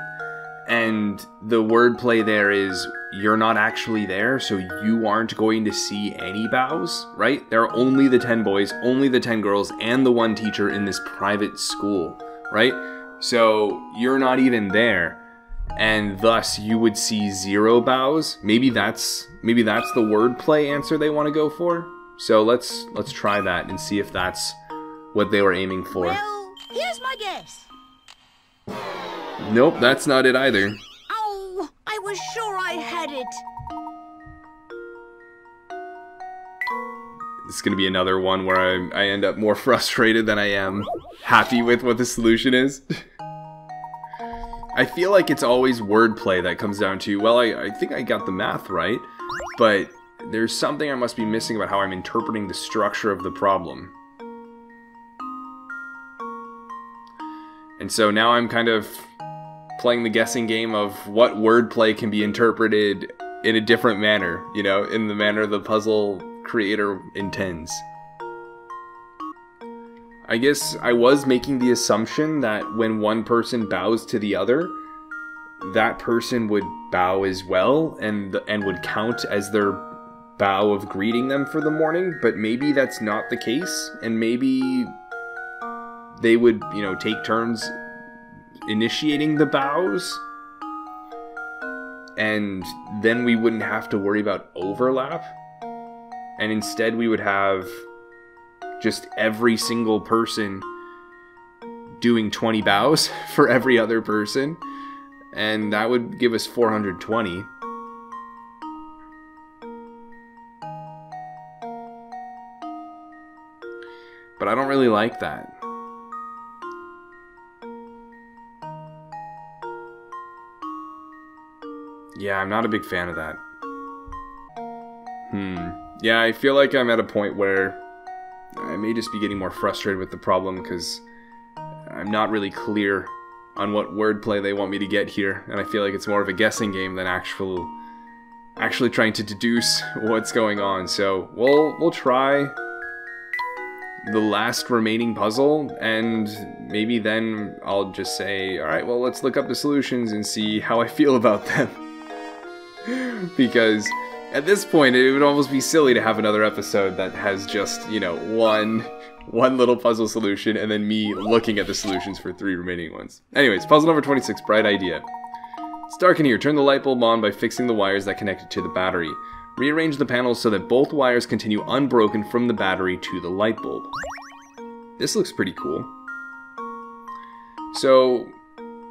And the wordplay there is you're not actually there, so you aren't going to see any bows, right? There are only the 10 boys, only the 10 girls, and the one teacher in this private school, right? So you're not even there. And thus you would see zero bows. Maybe that's maybe that's the wordplay answer they want to go for. So let's let's try that and see if that's what they were aiming for. Well, here's my guess. Nope, that's not it either. Oh, I was sure I had it. It's gonna be another one where I, I end up more *laughs* frustrated than I am happy with what the solution is. *laughs* I feel like it's always wordplay that comes down to, well, I, I think I got the math right, but there's something I must be missing about how I'm interpreting the structure of the problem. And so now I'm kind of playing the guessing game of what wordplay can be interpreted in a different manner, you know, in the manner the puzzle creator intends. I guess I was making the assumption that when one person bows to the other, that person would bow as well and and would count as their bow of greeting them for the morning, but maybe that's not the case and maybe they would, you know, take turns initiating the bows and then we wouldn't have to worry about overlap and instead we would have just every single person doing 20 bows *laughs* for every other person and that would give us 420 but I don't really like that Yeah, I'm not a big fan of that. Hmm. Yeah, I feel like I'm at a point where I may just be getting more frustrated with the problem because I'm not really clear on what wordplay they want me to get here, and I feel like it's more of a guessing game than actual actually trying to deduce *laughs* what's going on. So we'll we'll try the last remaining puzzle, and maybe then I'll just say, all right, well, let's look up the solutions and see how I feel *laughs* about them. because at this point it would almost be silly to have another episode that has just you know one one little puzzle solution and then me looking at the solutions for three remaining ones. Anyways puzzle number 26 bright idea. It's dark in here turn the light bulb on by fixing the wires that connect it to the battery rearrange the panels so that both wires continue unbroken from the battery to the light bulb this looks pretty cool so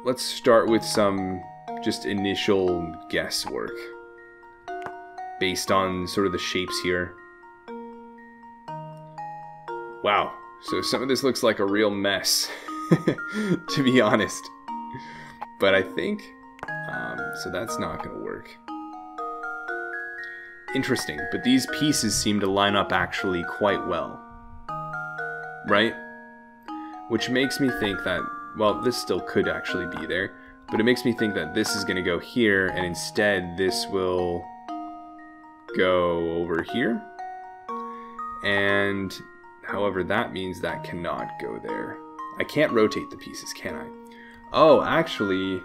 let's start with some just initial guesswork based on sort of the shapes here. Wow, so some of this looks like a real mess, *laughs* to be honest. But I think, um, so that's not to work. Interesting, but these pieces seem to line up actually quite well. Right? Which makes me think that, well, this still could actually be there. But it makes me think that this is going to go here, and instead this will go over here. And however, that means that cannot go there. I can't rotate the pieces, can I? Oh, actually,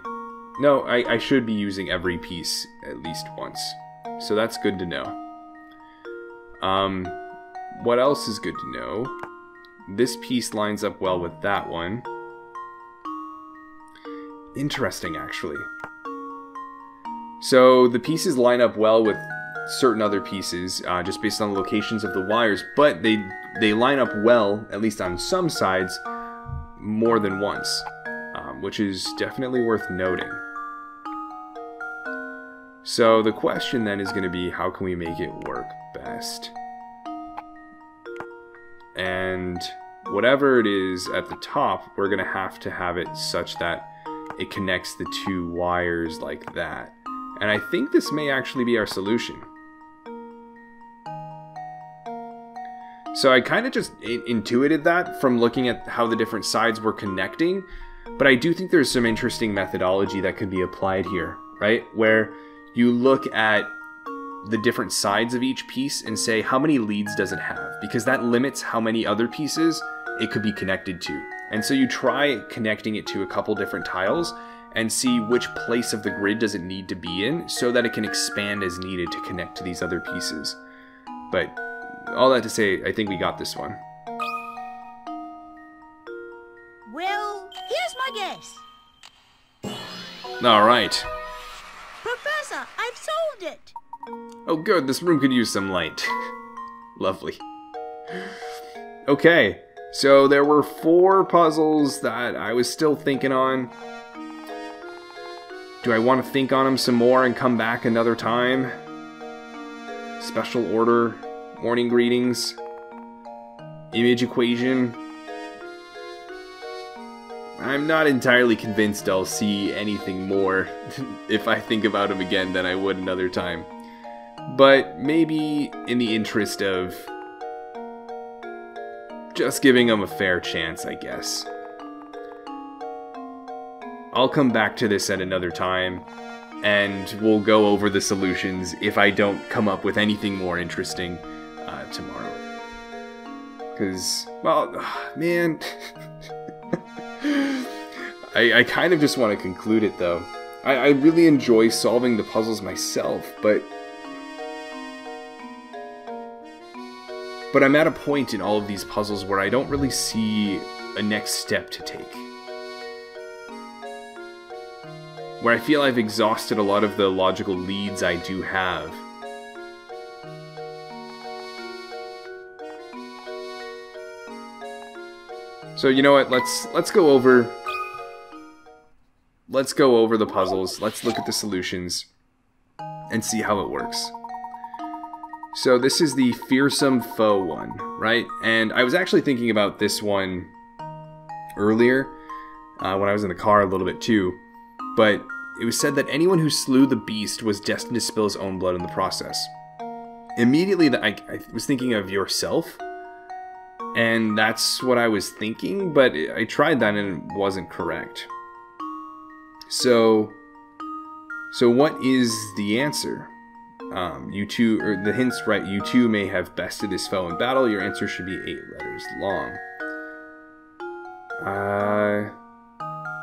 no, I, I should be using every piece at least once. So that's good to know. Um, what else is good to know? This piece lines up well with that one. Interesting, actually. So the pieces line up well with certain other pieces, uh, just based on the locations of the wires, but they they line up well, at least on some sides, more than once, um, which is definitely worth noting. So the question then is going to be, how can we make it work best? And whatever it is at the top, we're going to have to have it such that it connects the two wires like that. And I think this may actually be our solution. So I kind of just intuited that from looking at how the different sides were connecting, but I do think there's some interesting methodology that could be applied here, right? Where you look at the different sides of each piece and say how many leads does it have because that limits how many other pieces it could be connected to. And so you try connecting it to a couple different tiles and see which place of the grid does it need to be in so that it can expand as needed to connect to these other pieces. But all that to say, I think we got this one. Well, here's my guess. All right. Professor, it. Oh good, this room could use some light. *laughs* Lovely. Okay, so there were four puzzles that I was still thinking on. Do I want to think on them some more and come back another time? Special order, morning greetings, image equation. I'm not entirely convinced I'll see anything more *laughs* if I think about him again than I would another time. But maybe in the interest of just giving him a fair chance, I guess. I'll come back to this at another time, and we'll go over the solutions if I don't come up with anything more interesting uh, tomorrow. Because, well, *sighs* man. *laughs* I, I kind of just want to conclude it though. I, I really enjoy solving the puzzles myself, but. But I'm at a point in all of these puzzles where I don't really see a next step to take. Where I feel I've exhausted a lot of the logical leads I do have. So you know what? Let's let's go over let's go over the puzzles. Let's look at the solutions and see how it works. So this is the fearsome foe one, right? And I was actually thinking about this one earlier uh, when I was in the car a little bit too, but it was said that anyone who slew the beast was destined to spill his own blood in the process. Immediately, I, I was thinking of yourself, and that's what I was thinking, but I tried that and it wasn't correct. So, so what is the answer? Um, you two, or the hints right, you two may have bested this foe in battle. Your answer should be eight letters long. Uh,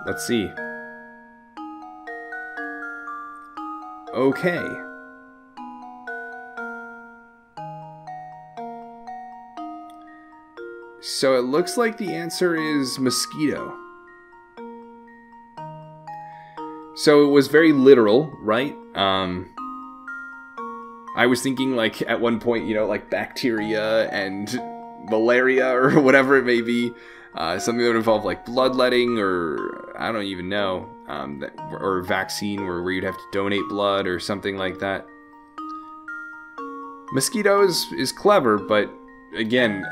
let's see. Okay. So it looks like the answer is mosquito. So it was very literal, right? Um, I was thinking like at one point, you know, like bacteria and malaria *laughs* or whatever it may be, uh, something that would involve like bloodletting or I don't even know, um, that, or vaccine where, where you'd have to donate blood or something like that. Mosquito is, is clever, but again,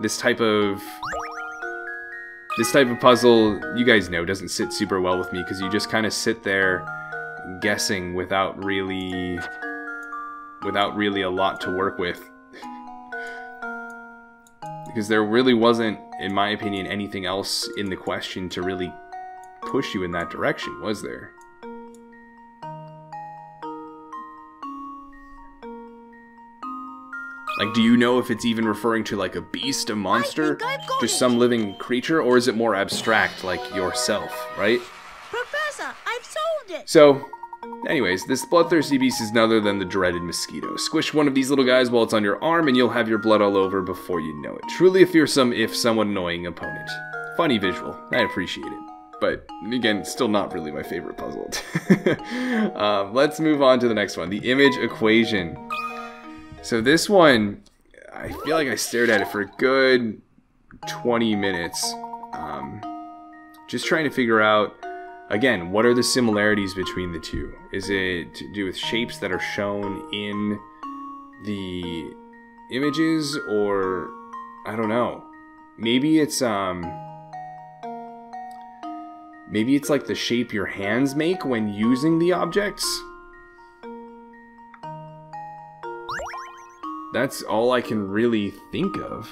this type of this type of puzzle, you guys know, doesn't sit super well with me because you just kind of sit there guessing without really without really a lot to work with. because there really wasn't, in my opinion, anything else in the question to really push you in that direction, was there? Like, do you know if it's even referring to like a beast, a monster, just some living creature, or is it more abstract, like yourself, right? Professor, I've solved it. So, anyways, this bloodthirsty beast is none other than the dreaded mosquito. Squish one of these little guys while it's on your arm, and you'll have your blood all over before you know it. Truly a fearsome, if somewhat annoying opponent. Funny visual. I appreciate it. But again, still not really my favorite puzzle. *laughs* um, let's move on to the next one the image equation. So this one, I feel like I stared at it for a good 20 minutes. Um, just trying to figure out, again, what are the similarities between the two? Is it to do with shapes that are shown in the images, or I don't know. Maybe it's um maybe it's like the shape your hands make when using the objects. That's all I can really think of.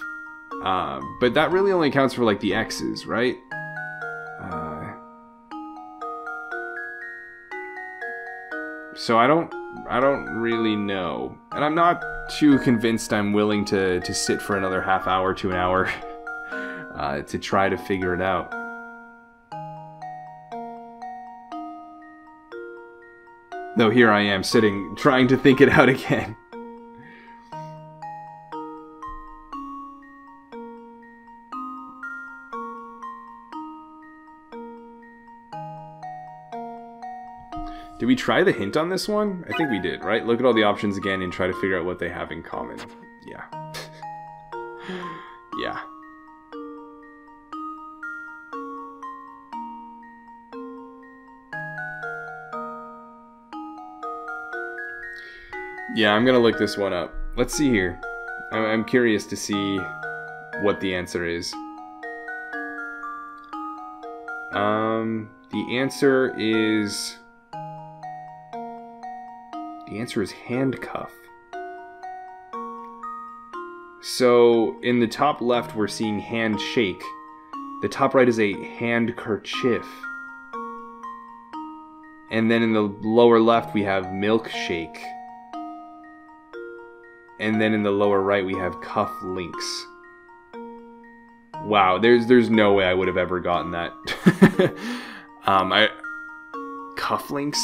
Uh, but that really only accounts for like the X's, right? Uh, so I don't, I don't really know, and I'm not too convinced. I'm willing to to sit for another half hour to an hour *laughs* uh, to try to figure it out. No, here I am sitting trying to think it out *laughs* again. We try the hint on this one? I think we did, right? Look at all the options again and try to figure out what they have in common. Yeah. *laughs* yeah. Yeah, I'm gonna look this one up. Let's see here. I'm curious to see what the answer is. Um, the answer is. Answer is handcuff. So in the top left, we're seeing handshake. The top right is a handkerchief. And then in the lower left, we have milkshake. And then in the lower right, we have cuff links. Wow, there's there's no way I would have ever gotten that. *laughs* um, I cufflinks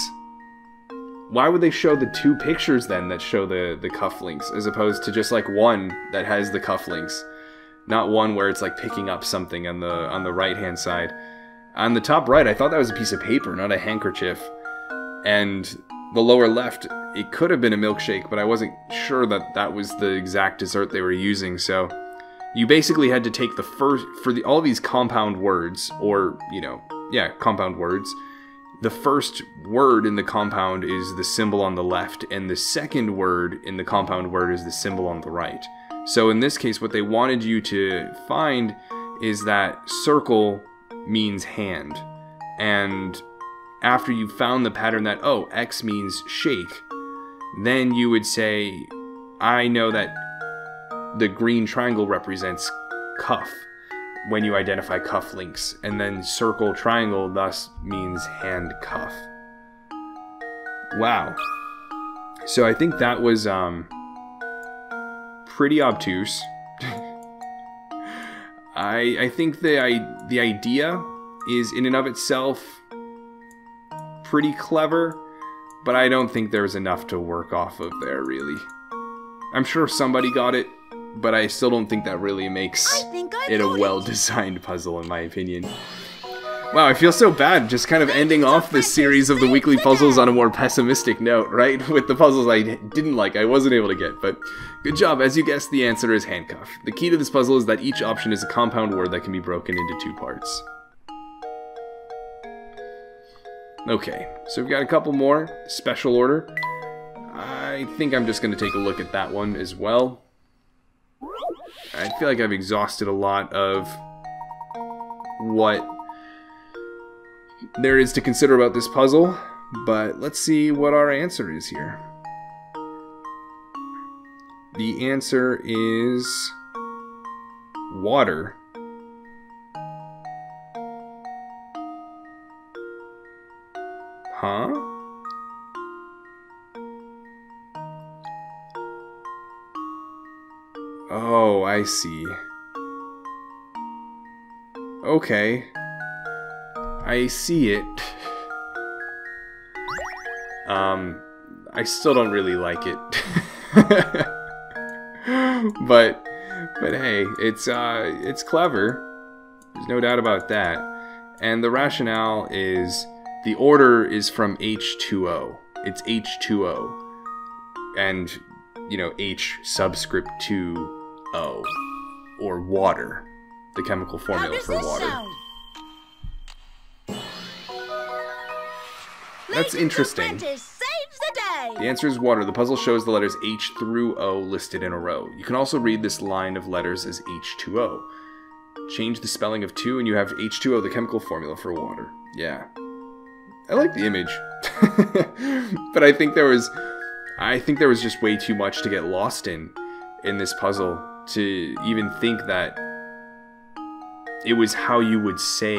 why would they show the two pictures then that show the the cufflinks as opposed to just like one that has the cufflinks? Not one where it's like picking up something on the on the right hand side. On the top right i thought that was a piece of paper not a handkerchief. And the lower left it could have been a milkshake but i wasn't sure that that was the exact dessert they were using so you basically had to take the first for the all these compound words or you know yeah compound words the first word in the compound is the symbol on the left, and the second word in the compound word is the symbol on the right. So in this case, what they wanted you to find is that circle means hand. And after you found the pattern that, oh, X means shake, then you would say, I know that the green triangle represents cuff when you identify cuff links, and then circle triangle thus means handcuff. Wow. So I think that was um, pretty obtuse. *laughs* I I think the I, the idea is in and of itself pretty clever, but I don't think there's enough to work off of there really. I'm sure somebody got it, but I still don't think that really makes I I it a well-designed puzzle in my opinion. Wow, I feel so bad just kind of ending off this series of the weekly puzzles on a more pessimistic note, right? *laughs* With the puzzles I didn't like, I wasn't able to get, but good job. As you guessed, the answer is handcuff. The key to this puzzle is that each option is a compound word that can be broken into two parts. Okay, so we've got a couple more. Special order. I think I'm just going to take a look at that one as well. I feel like I've exhausted a lot of what there is to consider about this puzzle, but let's see what our answer is here. The answer is water. Huh? Oh, I see. Okay. I see it. Um, I still don't really like it. *laughs* but, but hey, it's, uh, it's clever. There's no doubt about that. And the rationale is the order is from H2O. It's H2O. And, you know, H subscript 2 O, or water, the chemical formula for water. Sound? That's interesting. The, the answer is water. The puzzle shows the letters H through O listed in a row. You can also read this line of letters as H2O. Change the spelling of 2 and you have H2O, the chemical formula for water. Yeah. I like the image. *laughs* but I think there was I think there was just way too much to get lost in in this puzzle to even think that it was how you would say,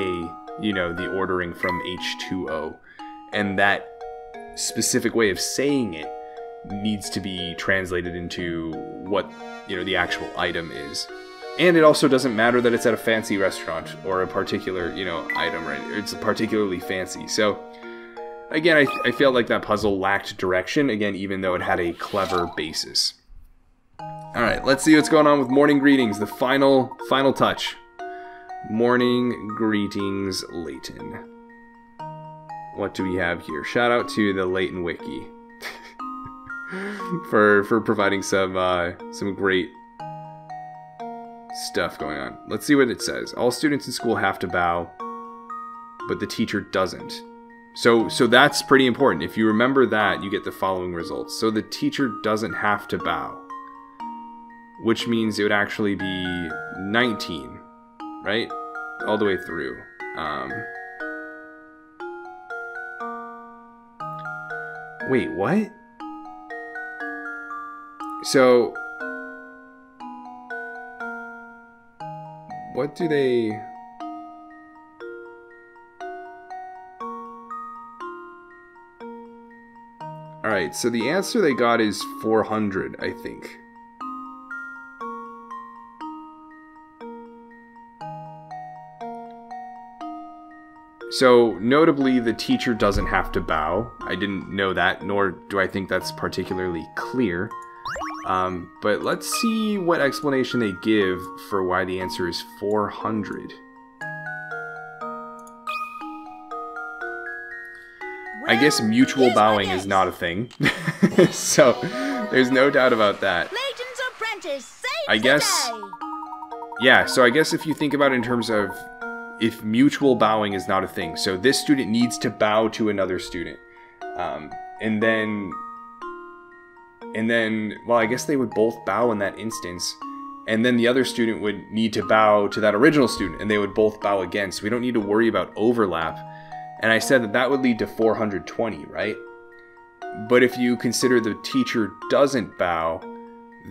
you know, the ordering from H2O. And that specific way of saying it needs to be translated into what, you know, the actual item is. And it also doesn't matter that it's at a fancy restaurant or a particular, you know, item, right? It's particularly fancy. So, again, I, I felt like that puzzle lacked direction, again, even though it had a clever basis. Alright, let's see what's going on with morning greetings. The final, final touch. Morning greetings, Layton. What do we have here? Shout out to the Layton Wiki *laughs* for for providing some uh, some great stuff going on. Let's see what it says. All students in school have to bow, but the teacher doesn't. So, so that's pretty important. If you remember that, you get the following results. So the teacher doesn't have to bow, which means it would actually be 19, right? All the way through. Um, wait, what? So, what do they... Alright, so the answer they got is 400, I think. So, notably, the teacher doesn't have to bow. I didn't know that, nor do I think that's particularly clear. Um, but let's see what explanation they give for why the answer is 400. I guess mutual bowing is not a thing. *laughs* so, there's no doubt about that. I guess. Yeah, so I guess if you think about it in terms of if mutual bowing is not a thing. So this student needs to bow to another student. Um, and then, and then, well, I guess they would both bow in that instance. And then the other student would need to bow to that original student, and they would both bow again. So we don't need to worry about overlap. And I said that that would lead to 420, right? But if you consider the teacher doesn't bow,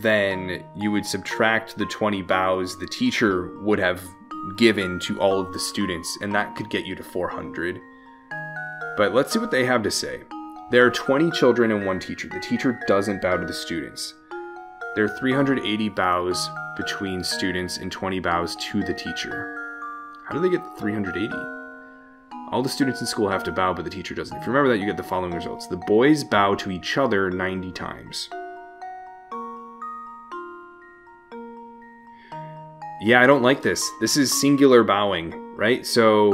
then you would subtract the 20 bows the teacher would have given to all of the students, and that could get you to 400. But let's see what they have to say. There are 20 children and one teacher. The teacher doesn't bow to the students. There are 380 bows between students and 20 bows to the teacher. How do they get 380? All the students in school have to bow, but the teacher doesn't. If you remember that, you get the following results. The boys bow to each other 90 times. yeah, I don't like this. This is singular bowing, right? So,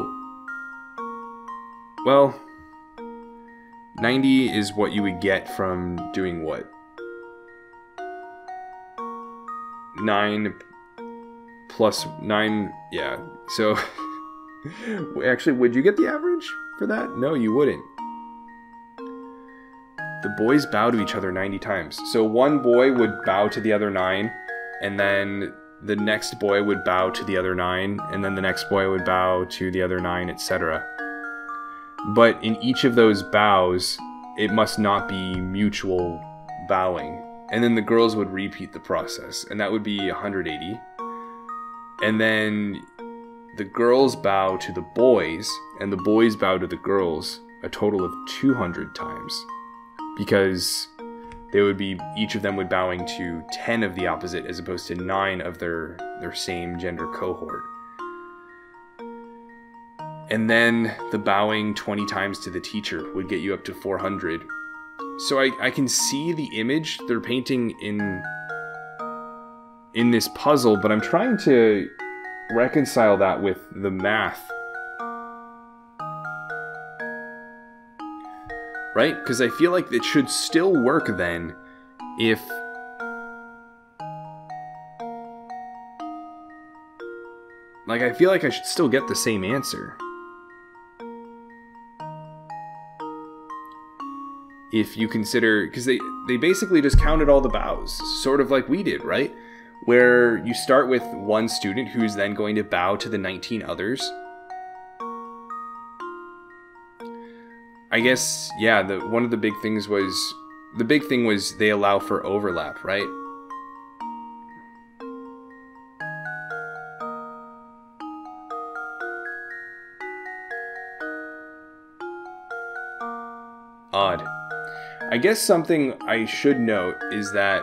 well, 90 is what you would get from doing what? 9 plus 9, yeah. So, *laughs* *laughs* actually, would you get the average for that? No, you wouldn't. The boys bow to each other 90 times. So one boy would bow to the other 9, and then the next boy would bow to the other nine, and then the next boy would bow to the other nine, etc. But in each of those bows, it must not be mutual bowing. And then the girls would repeat the process, and that would be 180. And then the girls bow to the boys, and the boys bow to the girls a total of 200 times. Because they would be each of them would bowing to 10 of the opposite as opposed to 9 of their their same gender cohort and then the bowing 20 times to the teacher would get you up to 400 so I, I can see the image they're painting in in this puzzle but i'm trying to reconcile that with the math right? Because I feel like it should still work then if like I feel like I should still get the same answer. If you consider because they they basically just counted all the bows, sort of like we did, right? Where you start with one student who's then going to bow to the 19 others I guess yeah. The one of the big things was the big thing was they allow for overlap, right? Odd. I guess something I should note is that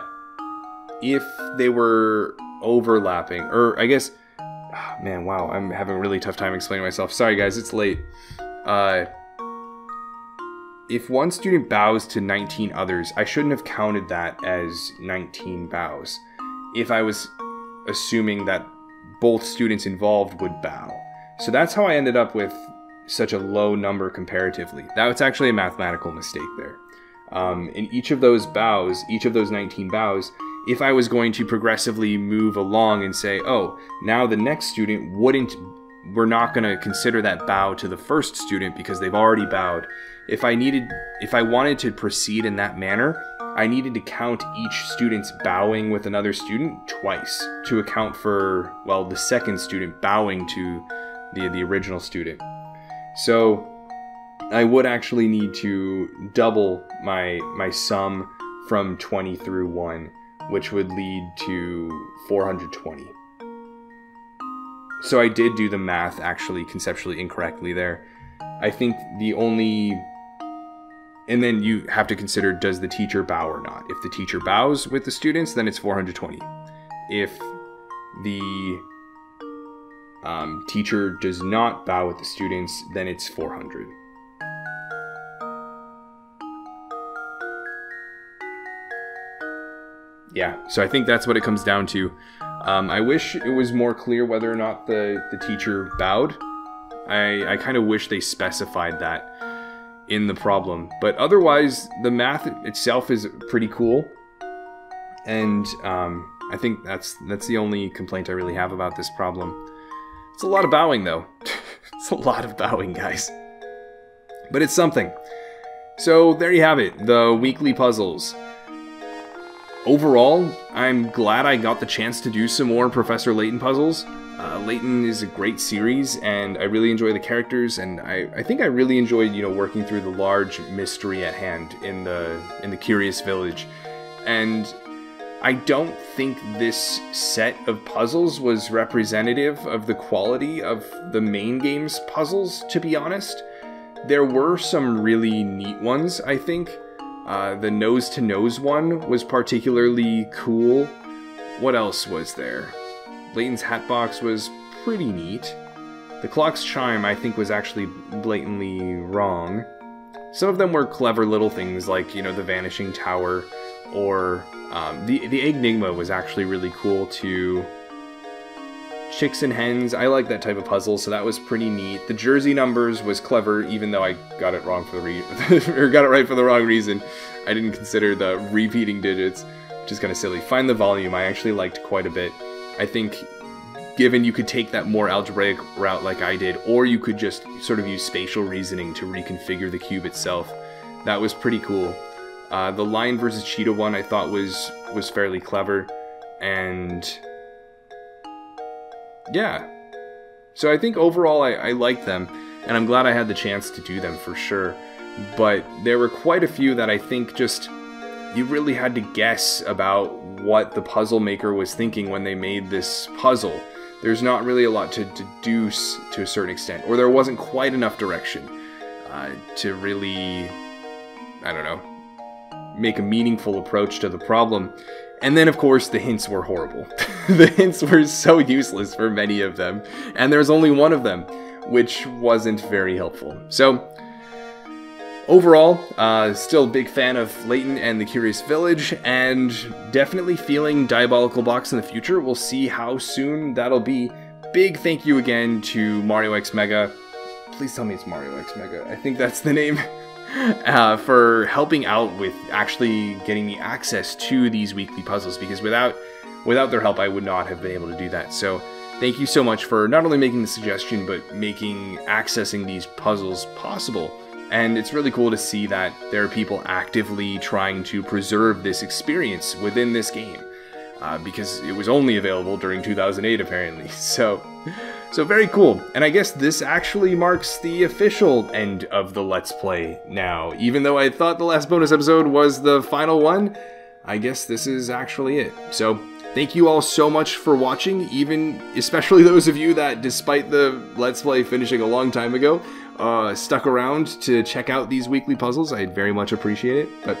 if they were overlapping, or I guess, *sighs* man, wow, I'm having a really tough time explaining myself. Sorry, guys, it's late. Uh, if one student bows to 19 others, I shouldn't have counted that as 19 bows. If I was assuming that both students involved would bow. So that's how I ended up with such a low number comparatively. That was actually a mathematical mistake there. Um, in each of those bows, each of those 19 bows, if I was going to progressively move along and say, oh, now the next student wouldn't, we're not going to consider that bow to the first student because they've already bowed if I needed, if I wanted to proceed in that manner, I needed to count each student's bowing with another student twice to account for, well, the second student bowing to the, the original student. So I would actually need to double my my sum from 20 through 1, which would lead to 420. So I did do the math actually conceptually incorrectly there. I think the only and then you have to consider does the teacher bow or not. If the teacher bows with the students, then it's 420. If the um, teacher does not bow with the students, then it's 400. Yeah, so I think that's what it comes down to. Um, I wish it was more clear whether or not the, the teacher bowed. I, I kind of wish they specified that in the problem. But otherwise, the math itself is pretty cool. And um, I think that's that's the only complaint I really have about this problem. It's a lot of bowing, though. *laughs* it's a lot of bowing, guys. But it's something. So there you have it, the weekly puzzles. Overall, I'm glad I got the chance to do some more Professor Layton puzzles. Uh, Layton is a great series, and I really enjoy the characters, and I, I think I really enjoyed, you know, working through the large mystery at hand in the in the Curious Village. And I don't think this set of puzzles was representative of the quality of the main game's puzzles, to be honest. There were some really neat ones, I think. Uh, the nose to nose one was particularly cool. What else was there? Layton's hatbox was pretty neat. The clock's chime, I think, was actually blatantly wrong. Some of them were clever little things, like, you know, the vanishing tower, or um, the, the Enigma was actually really cool too. Chicks and hens, I like that type of puzzle, so that was pretty neat. The jersey numbers was clever, even though I got it wrong for the re- *laughs* or got it right for the wrong reason. I didn't consider the repeating digits, which is kind of silly. Find the volume, I actually liked quite a bit. I think given you could take that more algebraic route like I did, or you could just sort of use spatial reasoning to reconfigure the cube itself. That was pretty cool. Uh, the lion versus cheetah one I thought was was fairly clever, and yeah. So I think overall I, I liked them, and I'm glad I had the chance to do them for sure. But there were quite a few that I think just you really had to guess about what the puzzle maker was thinking when they made this puzzle. There's not really a lot to deduce to a certain extent, or there wasn't quite enough direction uh, to really, I don't know, make a meaningful approach to the problem. And then, of course, the hints were horrible. *laughs* the hints were so useless for many of them, and there was only one of them, which wasn't very helpful. So, Overall, uh, still a big fan of Layton and the Curious Village, and definitely feeling Diabolical Box in the future. We'll see how soon that'll be. Big thank you again to Mario X Mega. Please tell me it's Mario X Mega. I think that's the name. *laughs* *laughs* Uh, for helping out with actually getting me access to these weekly puzzles because without without their help I would not have been able to do that. So thank you so much for not only making the suggestion but making accessing these puzzles possible. And it's really cool to see that there are people actively trying to preserve this experience within this game. Uh, because it was only available during 2008 apparently. *laughs* So, so very cool. And I guess this actually marks the official end of the Let's Play now. Even though I thought the last bonus episode was the final one, I guess this is actually it. So, thank you all so much for watching, even especially *laughs* those of you that despite the Let's Play finishing a long time ago, uh, stuck around to check out these weekly puzzles. I very much appreciate it. But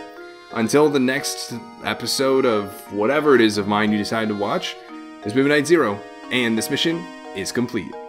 until the next episode of whatever it is of mine you decide to watch, this is MidniteZer0, and this mission is complete.